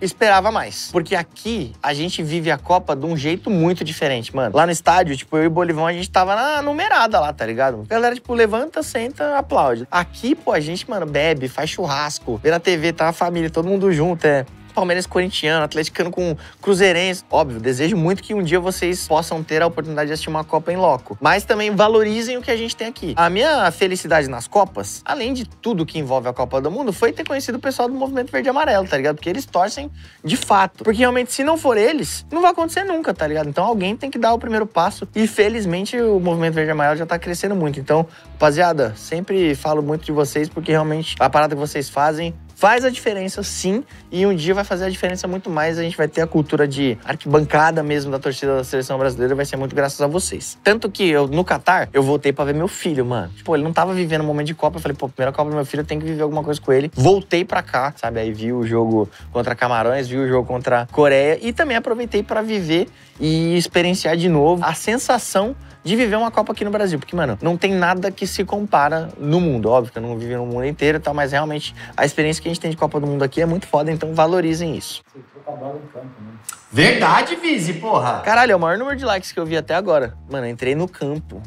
esperava mais. Porque aqui a gente vive a Copa de um jeito muito diferente, mano. Lá no estádio, tipo, eu e o Bolivão, a gente tava na numerada lá, tá ligado? A galera, tipo, levanta, senta, aplaude. Aqui, pô, a gente, mano, bebe, faz churrasco, vê na TV, tá a família, todo mundo junto, é palmeirense corintiano, atleticano com cruzeirense. Óbvio, desejo muito que um dia vocês possam ter a oportunidade de assistir uma Copa em loco. Mas também valorizem o que a gente tem aqui. A minha felicidade nas Copas, além de tudo que envolve a Copa do Mundo, foi ter conhecido o pessoal do Movimento Verde e Amarelo, tá ligado? Porque eles torcem de fato. Porque realmente, se não for eles, não vai acontecer nunca, tá ligado? Então alguém tem que dar o primeiro passo. E felizmente o Movimento Verde e Amarelo já tá crescendo muito. Então, rapaziada, sempre falo muito de vocês porque realmente a parada que vocês fazem faz a diferença sim, e um dia vai fazer a diferença muito mais. A gente vai ter a cultura de arquibancada mesmo da torcida da seleção brasileira, vai ser muito graças a vocês. Tanto que eu, no Catar, eu voltei pra ver meu filho, mano. Tipo, ele não tava vivendo um momento de Copa, eu falei, pô, primeira Copa do meu filho, eu tenho que viver alguma coisa com ele. Voltei pra cá, sabe? Aí vi o jogo contra Camarões, vi o jogo contra Coreia e também aproveitei pra viver e experienciar de novo a sensação de viver uma Copa aqui no Brasil. Porque, mano, não tem nada que se compara no mundo. Óbvio que eu não vivi no mundo inteiro e tal, mas realmente a experiência que a gente tem de Copa do Mundo aqui é muito foda, então valorizem isso. Você troca a bola em campo, né? Verdade, Vise, porra! Caralho, é o maior número de likes que eu vi até agora. Mano, eu entrei no campo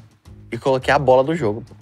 e coloquei a bola do jogo, pô.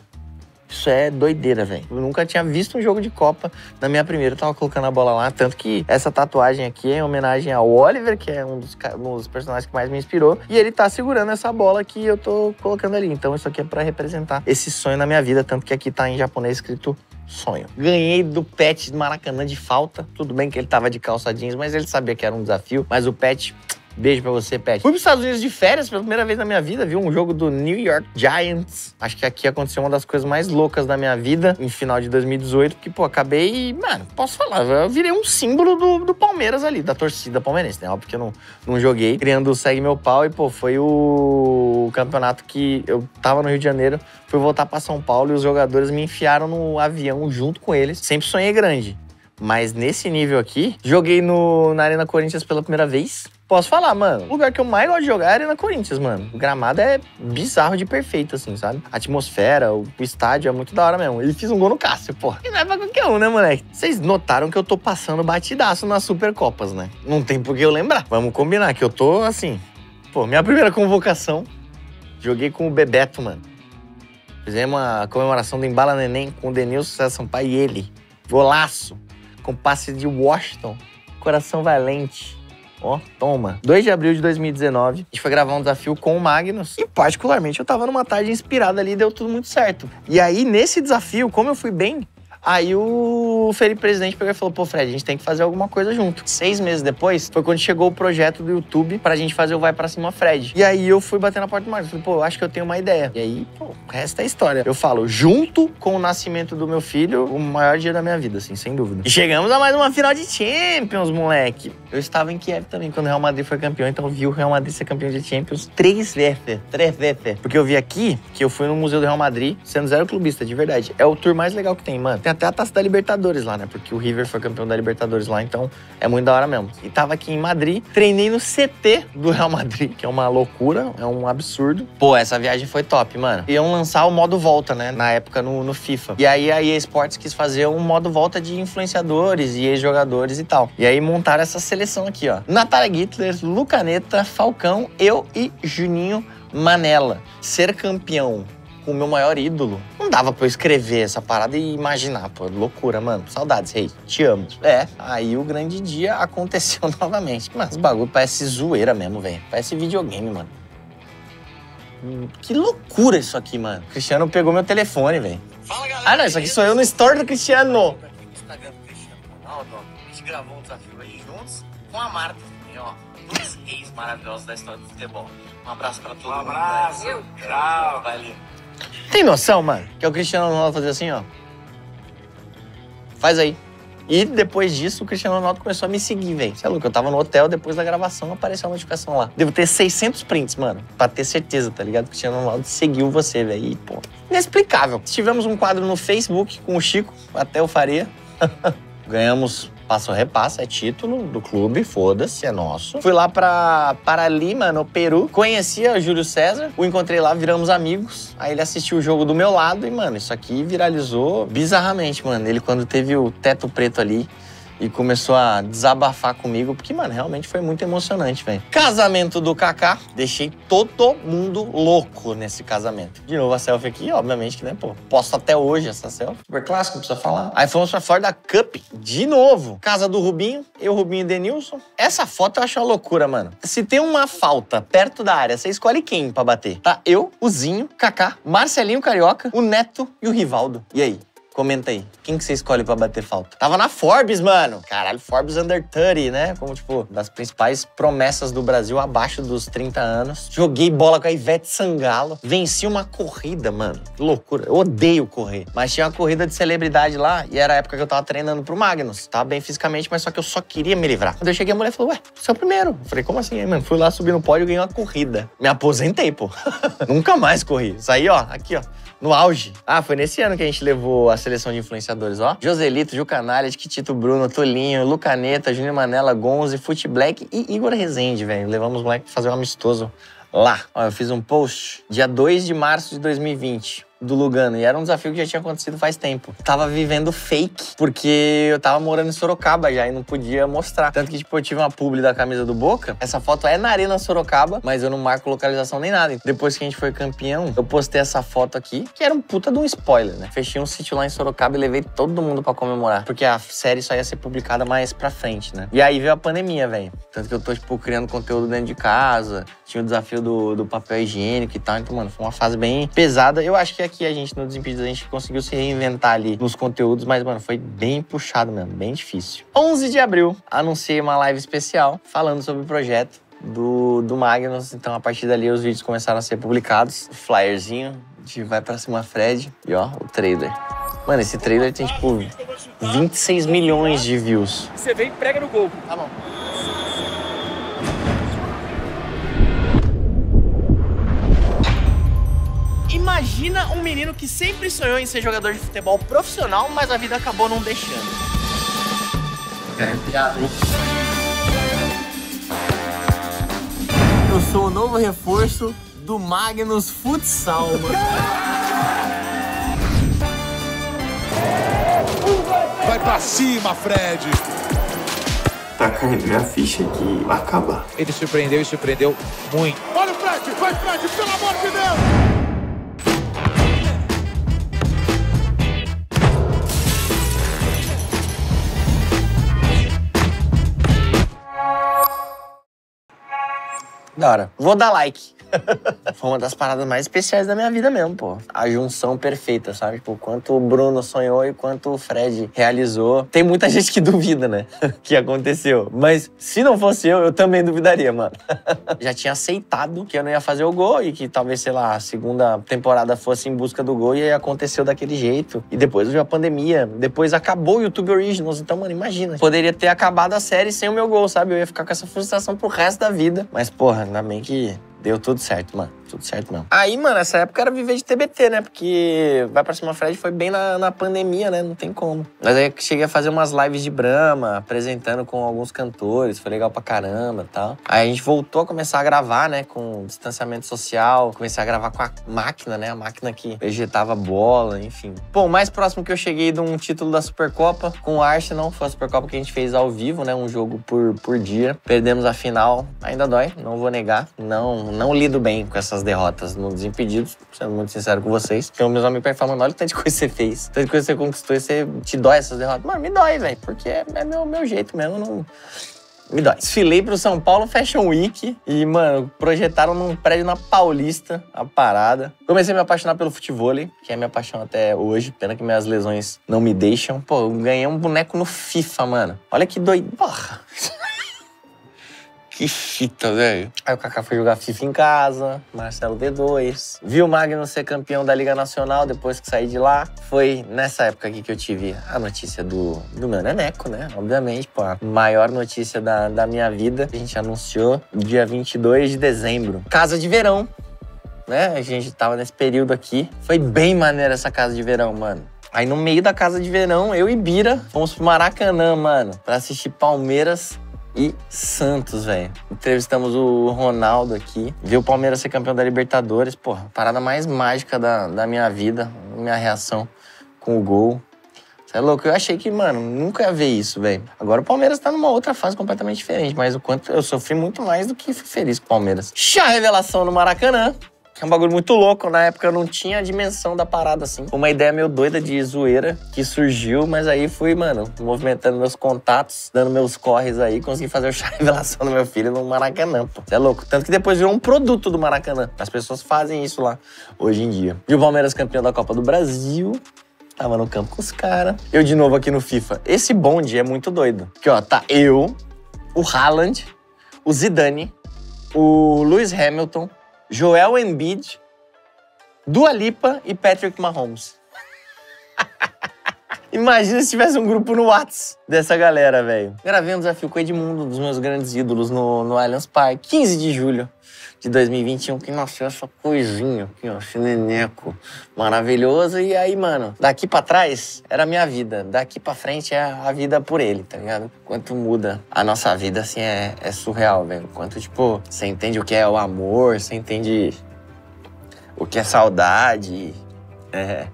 Isso é doideira, velho. Eu nunca tinha visto um jogo de Copa. Na minha primeira, eu tava colocando a bola lá. Tanto que essa tatuagem aqui é em homenagem ao Oliver, que é um dos, um dos personagens que mais me inspirou. E ele tá segurando essa bola que eu tô colocando ali. Então isso aqui é pra representar esse sonho na minha vida. Tanto que aqui tá em japonês escrito sonho. Ganhei do Pet Maracanã de falta. Tudo bem que ele tava de calça jeans, mas ele sabia que era um desafio. Mas o Pet. Beijo pra você, Pet. Fui pros Estados Unidos de férias pela primeira vez na minha vida, vi um jogo do New York Giants. Acho que aqui aconteceu uma das coisas mais loucas da minha vida, em final de 2018, porque, pô, acabei. Mano, posso falar, eu virei um símbolo do, do Palmeiras ali, da torcida palmeirense, né? Óbvio que eu não, não joguei, criando o Segue Meu Pau, e, pô, foi o campeonato que eu tava no Rio de Janeiro, fui voltar pra São Paulo e os jogadores me enfiaram no avião junto com eles. Sempre sonhei grande. Mas nesse nível aqui, joguei no, na Arena Corinthians pela primeira vez. Posso falar, mano, o lugar que eu mais gosto de jogar é a Arena Corinthians, mano. O gramado é bizarro de perfeito, assim, sabe? A atmosfera, o, estádio é muito da hora mesmo. Ele fez um gol no Cássio, pô. E não é pra qualquer um, né, moleque? Vocês notaram que eu tô passando batidaço nas Supercopas, né? Não tem por que eu lembrar. Vamos combinar que eu tô, assim... Pô, minha primeira convocação, joguei com o Bebeto, mano. Fizemos uma comemoração do Embala Neném com o Denilson Sampaio e ele. Golaço. Com passe de Washington. Coração valente. Ó, toma. 2 de abril de 2019, a gente foi gravar um desafio com o Magnus. E, particularmente, eu tava numa tarde inspirada ali deu tudo muito certo. E aí, nesse desafio, como eu fui bem, aí o Felipe Presidente pegou e falou: pô, Fred, a gente tem que fazer alguma coisa junto. Seis meses depois, foi quando chegou o projeto do YouTube pra gente fazer o Vai Pra Cima Fred. E aí eu fui bater na porta do Magnus. Falei, pô, acho que eu tenho uma ideia. E aí, pô, o resto é história. Eu falo, junto com o nascimento do meu filho, o maior dia da minha vida, assim, sem dúvida. E chegamos a mais uma final de Champions, moleque. Eu estava em Kiev também quando o Real Madrid foi campeão, então eu vi o Real Madrid ser campeão de Champions três vezes. Três vezes. Porque eu vi aqui que eu fui no Museu do Real Madrid, sendo zero clubista, de verdade. É o tour mais legal que tem, mano. Tem até a taça da Libertadores lá, né? Porque o River foi campeão da Libertadores lá, então é muito da hora mesmo. E tava aqui em Madrid, treinei no CT do Real Madrid, que é uma loucura, é um absurdo. Pô, essa viagem foi top, mano. Iam lançar o modo volta, né? Na época no, no FIFA. E aí a EA Sports quis fazer um modo volta de influenciadores e ex-jogadores e tal. E aí montaram essa seleção aqui, ó. Natália Gittler, Lucaneta, Falcão, eu e Juninho Manela. Ser campeão o meu maior ídolo. Não dava pra eu escrever essa parada e imaginar, pô, loucura, mano. Saudades, rei. Te amo. É, aí o grande dia aconteceu novamente. Mas o bagulho parece zoeira mesmo, velho. Parece videogame, mano. Hum, Que loucura isso aqui, mano. O Cristiano pegou meu telefone, velho. Fala, galera. Ah, não, isso aqui sou eu no story do Cristiano. Aqui no Instagram do Cristiano Ronaldo, ó. A gente gravou um desafio aí juntos com a Marta também, ó. Dois reis maravilhosos da história do futebol. Um abraço pra todo Um mundo. abraço. né? Tchau. Valeu. Tem noção, mano? Que é o Cristiano Ronaldo fazer assim, ó. Faz aí. E depois disso, o Cristiano Ronaldo começou a me seguir, velho. Você é louco? Eu tava no hotel, depois da gravação apareceu a notificação lá. Devo ter 600 prints, mano. Pra ter certeza, tá ligado? O Cristiano Ronaldo seguiu você, velho. E, pô, inexplicável. Tivemos um quadro no Facebook com o Chico, até o Faria. Ganhamos passo repassa, é título do clube, foda-se, é nosso. Fui lá pra, para Lima, no Peru, conhecia o Júlio César, o encontrei lá, viramos amigos. Aí ele assistiu o jogo do meu lado e, mano, isso aqui viralizou bizarramente, mano. Ele, quando teve o teto preto ali, e começou a desabafar comigo, porque, mano, realmente foi muito emocionante, velho. Casamento do Kaká, deixei todo mundo louco nesse casamento. De novo a selfie aqui, obviamente que, né, pô, posto até hoje essa selfie. Super clássico, precisa falar. Aí fomos pra fora da Cup, de novo. Casa do Rubinho, eu, Rubinho e Denilson. Essa foto eu acho uma loucura, mano. Se tem uma falta perto da área, você escolhe quem pra bater? Tá eu, o Zinho, Kaká, Marcelinho Carioca, o Neto e o Rivaldo. E aí? Comenta aí. Quem que você escolhe pra bater falta? Tava na Forbes, mano. Caralho, Forbes Under 30, né? Como, tipo, das principais promessas do Brasil abaixo dos 30 anos. Joguei bola com a Ivete Sangalo. Venci uma corrida, mano. Que loucura. Eu odeio correr. Mas tinha uma corrida de celebridade lá e era a época que eu tava treinando pro Magnus. Tava bem fisicamente, mas só que eu só queria me livrar. Quando eu cheguei, a mulher falou, ué, você é o primeiro. Eu falei, como assim, mano? Fui lá subir no pódio e ganhei uma corrida. Me aposentei, pô. Nunca mais corri. Saí, ó, aqui, ó no auge. Ah, foi nesse ano que a gente levou a seleção de influenciadores, ó. Joselito, Ju Canalha, Tito Bruno, Tolinho, Lucaneta, Júnior Manela, Gonze, Fute Black e Igor Rezende, velho. Levamos os moleques pra fazer um amistoso lá. Ó, eu fiz um post dia 2 de março de 2020 do Lugano. E era um desafio que já tinha acontecido faz tempo. Tava vivendo fake, porque eu tava morando em Sorocaba já e não podia mostrar. Tanto que, tipo, eu tive uma publi da camisa do Boca. Essa foto é na Arena Sorocaba, mas eu não marco localização nem nada. Depois que a gente foi campeão, eu postei essa foto aqui, que era um puta de um spoiler, né? Fechei um sítio lá em Sorocaba e levei todo mundo para comemorar. Porque a série só ia ser publicada mais pra frente, né? E aí veio a pandemia, velho. Tanto que eu tô, tipo, criando conteúdo dentro de casa. Tinha o desafio do, do papel higiênico e tal. Então, mano, foi uma fase bem pesada. Eu acho que aqui a gente, no Desimpedidos, a gente conseguiu se reinventar ali nos conteúdos, mas, mano, foi bem puxado mesmo, bem difícil. 11 de abril, anunciei uma live especial falando sobre o projeto do, do Magnus. Então, a partir dali, os vídeos começaram a ser publicados. O flyerzinho de Vai Pra Cima Fred. E, ó, o trailer. Mano, esse trailer tem, tipo, 26 milhões de views. Você vem e prega no gol. Tá bom. Imagina um menino que sempre sonhou em ser jogador de futebol profissional, mas a vida acabou não deixando. É, piada, hein? Eu sou o novo reforço do Magnus Futsal. Vai pra cima, Fred! Tá caindo minha ficha aqui, vai acabar. Ele surpreendeu e surpreendeu muito. Olha o Fred! Vai, Fred! Pelo amor de Deus! Da hora. Vou dar like. Foi uma das paradas mais especiais da minha vida mesmo, pô. A junção perfeita, sabe? Tipo, quanto o Bruno sonhou e quanto o Fred realizou. Tem muita gente que duvida, né? que aconteceu. Mas se não fosse eu, eu também duvidaria, mano. Já tinha aceitado que eu não ia fazer o gol e que talvez, sei lá, a segunda temporada fosse em busca do gol e aí aconteceu daquele jeito. E depois veio a pandemia. Depois acabou o YouTube Originals. Então, mano, imagina. Poderia ter acabado a série sem o meu gol, sabe? Eu ia ficar com essa frustração pro resto da vida. Mas, porra, ainda bem que Deu tudo certo, mano. Tudo certo mesmo. Aí, mano, essa época era viver de TBT, né? Porque Vai Pra Cima Fred foi bem na, na pandemia, né? Não tem como. Mas aí cheguei a fazer umas lives de Brahma, apresentando com alguns cantores. Foi legal pra caramba e tal. Aí a gente voltou a começar a gravar, né? Com distanciamento social. Comecei a gravar com a máquina, né? A máquina que ejetava bola, enfim. Pô, o mais próximo que eu cheguei de um título da Supercopa com o Arsenal foi a Supercopa que a gente fez ao vivo, né? Um jogo por, por dia. Perdemos a final. Ainda dói, não vou negar. Não, não lido bem com essas derrotas no Desimpedidos, sendo muito sincero com vocês. Então, meus amigos falam, olha o tanto de coisa que você fez, tanto de coisa que você conquistou e você te dói essas derrotas. Mano, me dói, velho, porque é meu, meu jeito mesmo, não. Me dói. Desfilei pro São Paulo Fashion Week e, mano, projetaram num prédio na Paulista a parada. Comecei a me apaixonar pelo futebol, que é minha paixão até hoje. Pena que minhas lesões não me deixam. Pô, eu ganhei um boneco no FIFA, mano. Olha que doido. Porra. Que fita, velho. Aí o Kaká foi jogar FIFA em casa, Marcelo D2. Viu o Magno ser campeão da Liga Nacional depois que saí de lá. Foi nessa época aqui que eu tive a notícia do, do meu neneco, né? Obviamente, pô, a maior notícia da, da minha vida. A gente anunciou dia 22 de dezembro. Casa de verão, né? A gente tava nesse período aqui. Foi bem maneira essa casa de verão, mano. Aí no meio da casa de verão, eu e Bira fomos pro Maracanã, mano, pra assistir Palmeiras e Santos, velho. Entrevistamos o Ronaldo aqui. Viu o Palmeiras ser campeão da Libertadores. Porra, parada mais mágica da, da minha vida. Minha reação com o gol. Você é louco? Eu achei que, mano, nunca ia ver isso, velho. Agora o Palmeiras tá numa outra fase completamente diferente. Mas o quanto eu sofri muito mais do que fui feliz com o Palmeiras. Chá revelação no Maracanã. É um bagulho muito louco. Na época eu não tinha a dimensão da parada, assim. Uma ideia meio doida de zoeira que surgiu, mas aí fui, mano, movimentando meus contatos, dando meus corres aí, consegui fazer o chá revelação do meu filho no Maracanã, pô. Você é louco. Tanto que depois virou um produto do Maracanã. As pessoas fazem isso lá hoje em dia. E o Palmeiras campeão da Copa do Brasil. Tava no campo com os caras. Eu de novo aqui no FIFA. Esse bonde é muito doido. Porque, ó, tá eu, o Haaland, o Zidane, o Lewis Hamilton, Joel Embiid, Dua Lipa e Patrick Mahomes. Imagina se tivesse um grupo no Whats dessa galera, velho. Gravei um desafio com o Edmundo, um dos meus grandes ídolos, no, no Allianz Park, 15 de julho de 2021, que nasceu essa coisinha aqui, ó, esse neneco maravilhoso. E aí, mano, daqui pra trás era a minha vida, daqui pra frente é a vida por ele, tá ligado? Quanto muda a nossa vida, assim, é, é surreal, velho. Quanto, tipo, você entende o que é o amor, você entende o que é saudade. É.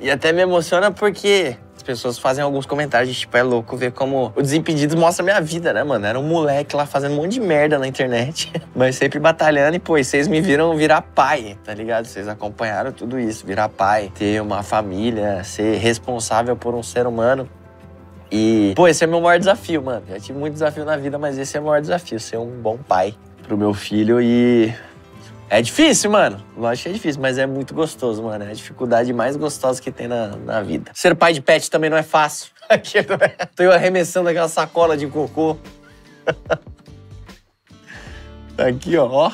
E até me emociona porque pessoas fazem alguns comentários de tipo, é louco ver como o Desimpedidos mostra a minha vida, né, mano? Era um moleque lá fazendo um monte de merda na internet, mas sempre batalhando e, pô, vocês me viram virar pai, tá ligado? Vocês acompanharam tudo isso, virar pai, ter uma família, ser responsável por um ser humano. E, pô, esse é meu maior desafio, mano. Já tive muito desafio na vida, mas esse é o maior desafio, ser um bom pai pro meu filho e é difícil, mano. Lógico que é difícil, mas é muito gostoso, mano. É a dificuldade mais gostosa que tem na, na vida. Ser pai de pet também não é fácil. Aqui não é. Tô eu arremessando aquela sacola de cocô. Aqui, ó.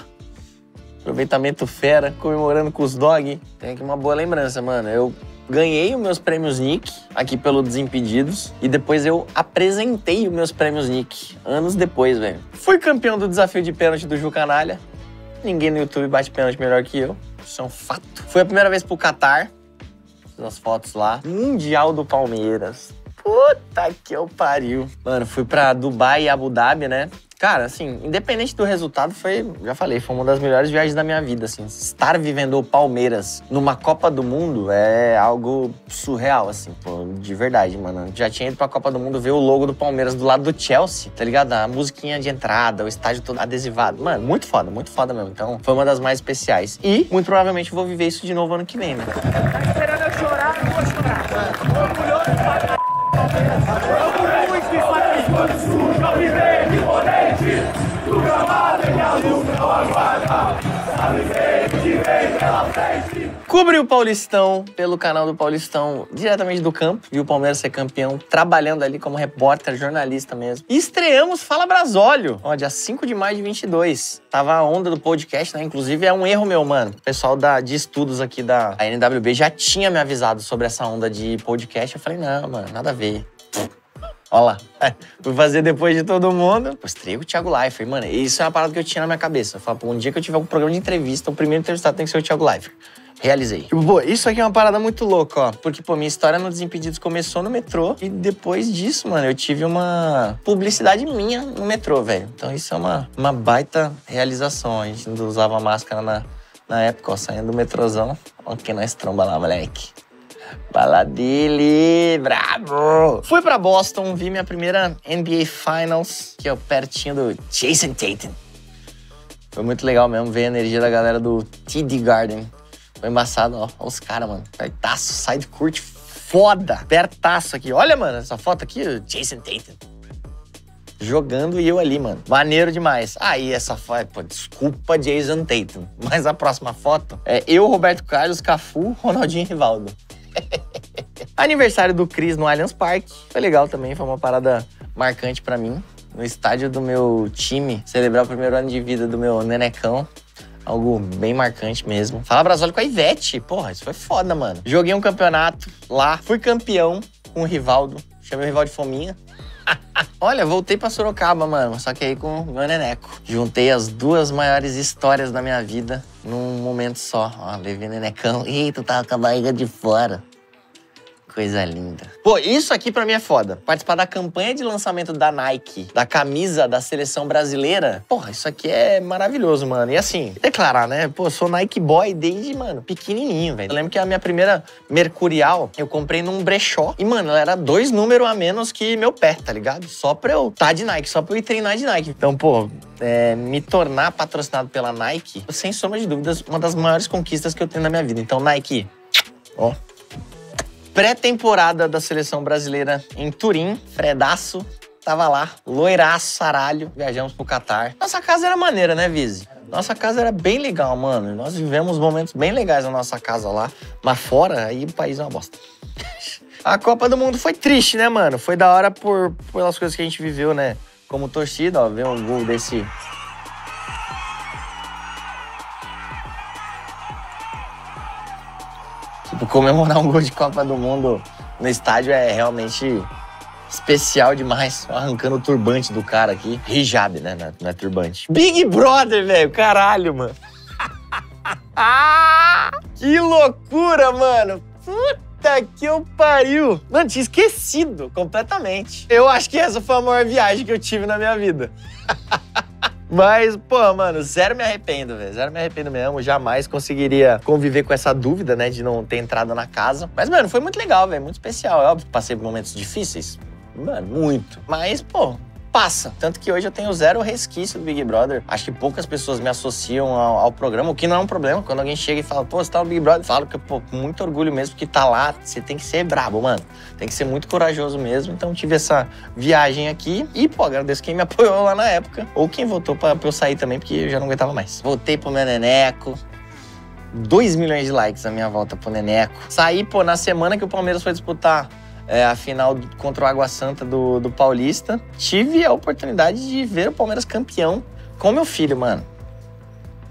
Aproveitamento fera, comemorando com os dog. Tem aqui uma boa lembrança, mano. Eu ganhei os meus prêmios Nick aqui pelo Desimpedidos e depois eu apresentei os meus prêmios Nick anos depois, velho. Fui campeão do desafio de pênalti do Ju Canalha. Ninguém no YouTube bate pênalti melhor que eu. Isso é um fato. Fui a primeira vez pro Catar. Fiz as fotos lá. Mundial do Palmeiras. Puta que eu pariu. Mano, fui pra Dubai e Abu Dhabi, né? Cara, assim, independente do resultado, foi, já falei, foi uma das melhores viagens da minha vida, assim. Estar vivendo o Palmeiras numa Copa do Mundo é algo surreal, assim, pô, de verdade, mano. Já tinha ido pra Copa do Mundo ver o logo do Palmeiras do lado do Chelsea, tá ligado? A musiquinha de entrada, o estádio todo adesivado. Mano, muito foda, muito foda mesmo. Então, foi uma das mais especiais. E, muito provavelmente, vou viver isso de novo ano que vem, né? Esperando eu Cobri o Paulistão pelo canal do Paulistão, diretamente do campo. Vi o Palmeiras ser campeão, trabalhando ali como repórter, jornalista mesmo. E estreamos Fala Brasólio, ó, dia 5 de maio de 22. Tava a onda do podcast, né? Inclusive é um erro meu, mano. O pessoal da, de estudos aqui da NWB já tinha me avisado sobre essa onda de podcast. Eu falei, não, mano, nada a ver. Olha lá. Fui fazer depois de todo mundo. Mostrei o Thiago Leifert. Mano, isso é uma parada que eu tinha na minha cabeça. Eu falei, pô, um dia que eu tiver um programa de entrevista, o primeiro entrevistado tem que ser o Thiago Leifert. Realizei. Tipo, pô, isso aqui é uma parada muito louca, ó. Porque, pô, minha história no Desimpedidos começou no metrô. E depois disso, mano, eu tive uma publicidade minha no metrô, velho. Então isso é uma, uma baita realização. A gente não usava máscara na, na época, ó, saindo do metrôzão. Ó, que nós tromba lá, moleque. Baladili, bravo! Fui pra Boston, vi minha primeira NBA Finals, que é pertinho do Jason Tatum. Foi muito legal mesmo ver a energia da galera do TD Garden. Foi embaçado, ó. Olha os caras, mano. Pertaço, side court foda. Pertaço aqui. Olha, mano, essa foto aqui, o Jason Tatum. Jogando e eu ali, mano. Maneiro demais. Aí essa foto, pô, desculpa Jason Tatum. Mas a próxima foto é eu, Roberto Carlos, Cafu, Ronaldinho e Rivaldo. Aniversário do Cris no Allianz Parque. Foi legal também, foi uma parada marcante pra mim. No estádio do meu time, celebrar o primeiro ano de vida do meu nenecão. Algo bem marcante mesmo. Fala Brasólio com a Ivete. Porra, isso foi foda, mano. Joguei um campeonato lá, fui campeão com o Rivaldo. Chamei o rival de Fominha. Olha, voltei pra Sorocaba, mano. Só que aí com o meu neneco. Juntei as duas maiores histórias da minha vida num momento só. Ó, levei nenecão. Eita, tava com a barriga de fora. Coisa linda. Pô, isso aqui pra mim é foda. Participar da campanha de lançamento da Nike, da camisa da seleção brasileira. Porra, isso aqui é maravilhoso, mano. E assim, declarar, né? Pô, sou Nike boy desde, mano, pequenininho, velho. Eu lembro que a minha primeira Mercurial eu comprei num brechó. E, mano, ela era dois números a menos que meu pé, tá ligado? Só pra eu tá de Nike, só pra eu ir treinar de Nike. Então, pô, é, me tornar patrocinado pela Nike, sem sombra de dúvidas, uma das maiores conquistas que eu tenho na minha vida. Então, Nike, ó, pré-temporada da seleção brasileira em Turim, Fredaço, tava lá, loiraço, saralho, viajamos pro Catar. Nossa casa era maneira, né, Vise? Nossa casa era bem legal, mano. Nós vivemos momentos bem legais na nossa casa lá. Mas fora, aí o país é uma bosta. A Copa do Mundo foi triste, né, mano? Foi da hora por, pelas coisas que a gente viveu, né? Como torcida, ó, ver um gol desse. Comemorar um gol de Copa do Mundo no estádio é realmente especial demais. Arrancando o turbante do cara aqui. Hijab, né? É- Não é turbante. Big Brother, velho. Caralho, mano. que loucura, mano. Puta que eu pariu. Mano, tinha esquecido completamente. Eu acho que essa foi a maior viagem que eu tive na minha vida. Mas, pô, mano, zero me arrependo, velho. Zero me arrependo mesmo. Jamais conseguiria conviver com essa dúvida, né, de não ter entrado na casa. Mas, mano, foi muito legal, velho. Muito especial. É óbvio que passei por momentos difíceis. Mano, muito. Mas, pô, passa. Tanto que hoje eu tenho zero resquício do Big Brother. Acho que poucas pessoas me associam ao, ao programa, o que não é um problema. Quando alguém chega e fala, pô, você tá no Big Brother, eu falo que, pô, com muito orgulho mesmo, porque tá lá, você tem que ser brabo, mano. Tem que ser muito corajoso mesmo. Então tive essa viagem aqui e, pô, agradeço quem me apoiou lá na época. Ou quem votou pra, pra eu sair também, porque eu já não aguentava mais. Voltei pro meu neneco. 2 milhões de likes na minha volta pro Neneco. Saí, pô, na semana que o Palmeiras foi disputar é, a final contra o Água Santa do, do Paulista. Tive a oportunidade de ver o Palmeiras campeão com meu filho, mano.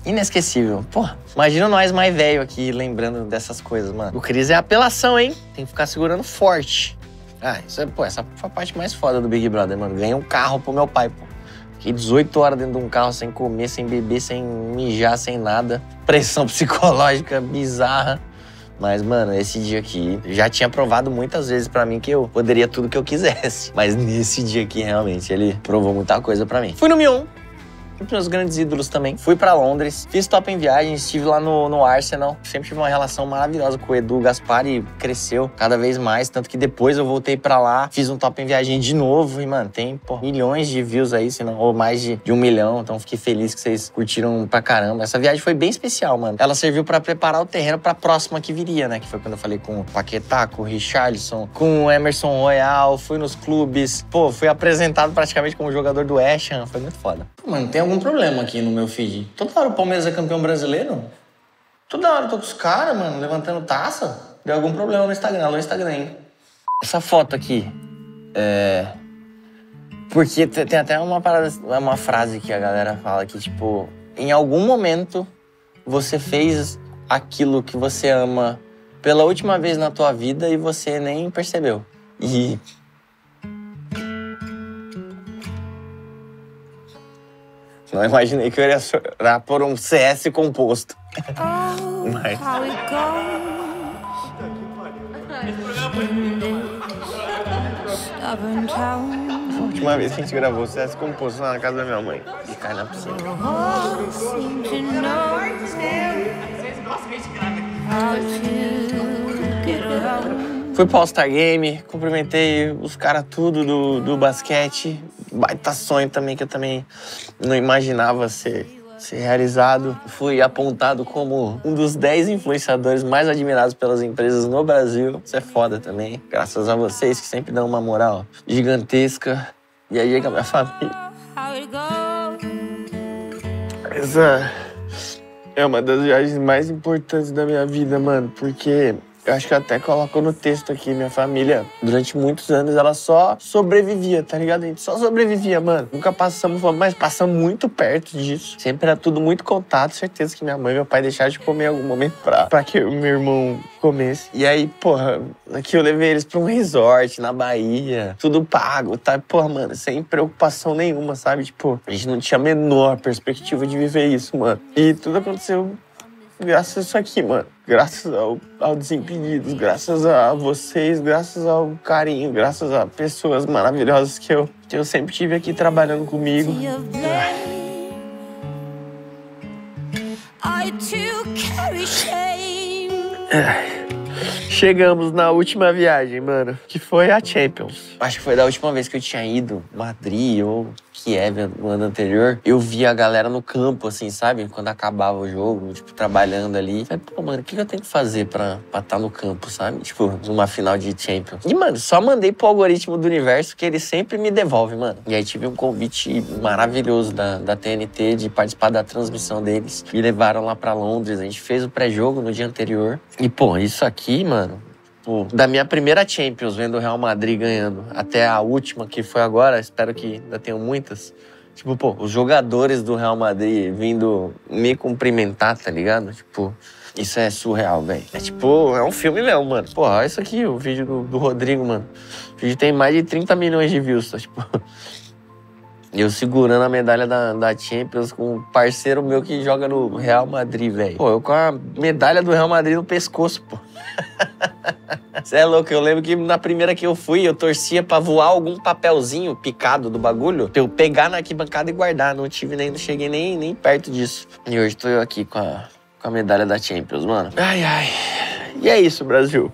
Inesquecível. Pô, imagina nós mais velho aqui lembrando dessas coisas, mano. O Cris é apelação, hein? Tem que ficar segurando forte. Ah, isso é, pô, essa foi a parte mais foda do Big Brother, mano. Ganhei um carro pro meu pai, pô. Fiquei 18 horas dentro de um carro sem comer, sem beber, sem mijar, sem nada. Pressão psicológica bizarra. Mas, mano, esse dia aqui já tinha provado muitas vezes pra mim que eu poderia tudo que eu quisesse. Mas nesse dia aqui, realmente, ele provou muita coisa pra mim. Fui no Mion. Meus grandes ídolos também. Fui pra Londres, fiz top em viagens, estive lá no, no Arsenal. Sempre tive uma relação maravilhosa com o Edu Gaspari, cresceu cada vez mais. Tanto que depois eu voltei pra lá, fiz um top em viagem de novo. E, mano, tem milhões de views aí, se não, ou mais de, de um milhão. Então fiquei feliz que vocês curtiram pra caramba. Essa viagem foi bem especial, mano. Ela serviu pra preparar o terreno pra próxima que viria, né? Que foi quando eu falei com o Paquetá, com o Richarlison, com o Emerson Royal. Fui nos clubes. Pô, fui apresentado praticamente como jogador do West Ham. Foi muito foda. Mano, tem algum problema aqui no meu feed. Toda hora o Palmeiras é campeão brasileiro? Toda hora eu tô com os caras, mano, levantando taça. Deu algum problema no Instagram, alô Instagram, hein? Essa foto aqui, é... Porque te- tem até uma parada, uma frase que a galera fala que, tipo, em algum momento você fez aquilo que você ama pela última vez na tua vida e você nem percebeu. E... Não imaginei que eu iria chorar por um CS composto. Mas... How it goes. A última vez que a gente gravou CS composto lá na casa da minha mãe. E cai na piscina. Seem to know how to get around. Fui pro All-Star Game, cumprimentei os caras tudo do, do basquete. Baita sonho também, que eu também não imaginava ser, ser realizado. Fui apontado como um dos 10 influenciadores mais admirados pelas empresas no Brasil. Isso é foda também. Graças a vocês que sempre dão uma moral gigantesca. E aí chega a minha família. Essa é uma das viagens mais importantes da minha vida, mano, porque eu acho que eu até coloco no texto aqui, minha família, durante muitos anos, ela só sobrevivia, tá ligado? A gente só sobrevivia, mano. Nunca passamos fome, mas passamos muito perto disso. Sempre era tudo muito contato, certeza que minha mãe e meu pai deixaram de comer em algum momento pra, pra que meu irmão comesse. E aí, porra, aqui eu levei eles pra um resort na Bahia, tudo pago, tá? Porra, mano, sem preocupação nenhuma, sabe? Tipo, a gente não tinha a menor perspectiva de viver isso, mano. E tudo aconteceu graças a isso aqui, mano. Graças ao, ao Desimpedidos, graças a vocês, graças ao carinho, graças a pessoas maravilhosas que eu, que eu sempre tive aqui trabalhando comigo. Your blame. I too carry shame. Chegamos na última viagem, mano, que foi a Champions. Acho que foi da última vez que eu tinha ido, Madrid ou Kiev no ano anterior. Eu vi a galera no campo, assim, sabe? Quando acabava o jogo, tipo, trabalhando ali. Falei, pô, mano, o que eu tenho que fazer pra estar no campo, sabe? Tipo, numa final de Champions. E, mano, só mandei pro algoritmo do universo que ele sempre me devolve, mano. E aí tive um convite maravilhoso da, da TNT de participar da transmissão deles. Me levaram lá pra Londres, a gente fez o pré-jogo no dia anterior. E, pô, isso aqui, mano, Pô, da minha primeira Champions, vendo o Real Madrid ganhando, até a última que foi agora, espero que ainda tenham muitas. Tipo, pô, os jogadores do Real Madrid vindo me cumprimentar, tá ligado? Tipo, isso é surreal, velho. É tipo, é um filme mesmo, mano. Pô, olha isso aqui, o vídeo do, do Rodrigo, mano. O vídeo tem mais de 30 milhões de views, tá? Tipo. Eu segurando a medalha da, da Champions com um parceiro meu que joga no Real Madrid, velho. Pô, eu com a medalha do Real Madrid no pescoço, pô. Você é louco, eu lembro que na primeira que eu fui, eu torcia pra voar algum papelzinho picado do bagulho, pra eu pegar na arquibancada e guardar. Não tive nem, não cheguei nem, nem perto disso. E hoje tô eu aqui com a, com a medalha da Champions, mano. Ai, ai. E é isso, Brasil.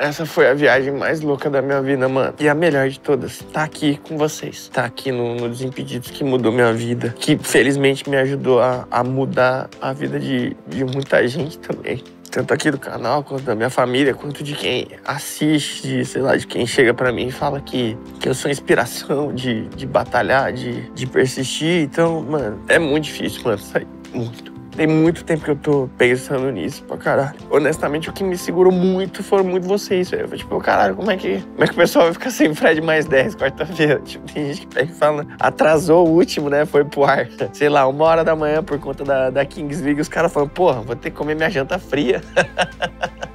Essa foi a viagem mais louca da minha vida, mano. E a melhor de todas. Tá aqui com vocês. Tá aqui no, no Desimpedidos que mudou minha vida. Que felizmente me ajudou a, a mudar a vida de, de muita gente também. Tanto aqui do canal, quanto da minha família, quanto de quem assiste, de, sei lá, de quem chega pra mim e fala que, que eu sou inspiração de, de batalhar, de, de persistir. Então, mano, é muito difícil, mano, sair muito. Tem muito tempo que eu tô pensando nisso pra caralho. Honestamente, o que me segurou muito foram muito vocês, velho. Tipo, caralho, como é que. Como é que o pessoal vai ficar sem Fred mais 10 quarta-feira? Tipo, tem gente que pega e fala, atrasou o último, né? Foi pro ar. Sei lá, uma hora da manhã por conta da, da Kings League, os caras falam, porra, vou ter que comer minha janta fria.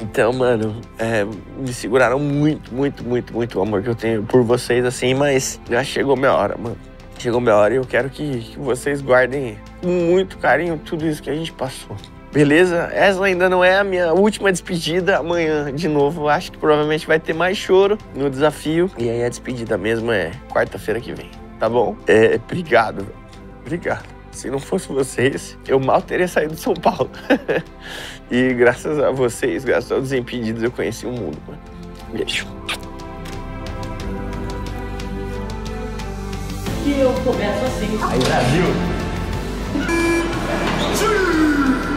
Então, mano, é, me seguraram muito, muito, muito, muito o amor que eu tenho por vocês, assim, mas já chegou minha hora, mano. Chegou minha hora e eu quero que, que vocês guardem com muito carinho tudo isso que a gente passou. Beleza? Essa ainda não é a minha última despedida. Amanhã, de novo, acho que provavelmente vai ter mais choro no desafio. E aí a despedida mesmo é quarta-feira que vem, tá bom? É, obrigado. Obrigado. Se não fosse vocês, eu mal teria saído de São Paulo. e graças a vocês, graças aos Desimpedidos, eu conheci o mundo, mano. Beijo. E eu começo assim. Aí, Brasil!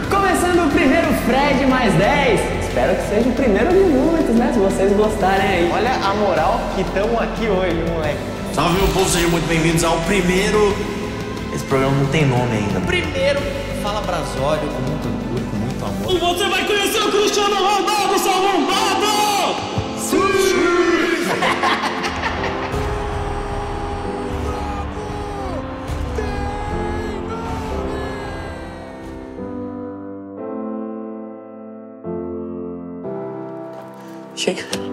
Começando o primeiro Fred mais 10. Espero que seja o primeiro de muitos, né? Se vocês gostarem aí. Olha a moral que estamos aqui hoje, moleque. Salve meu povo, sejam muito bem-vindos ao primeiro. Esse programa não tem nome ainda. Primeiro, fala Brasório com muito orgulho, com muito amor. E você vai conhecer o Cristiano Ronaldo, seu arrombado! okay?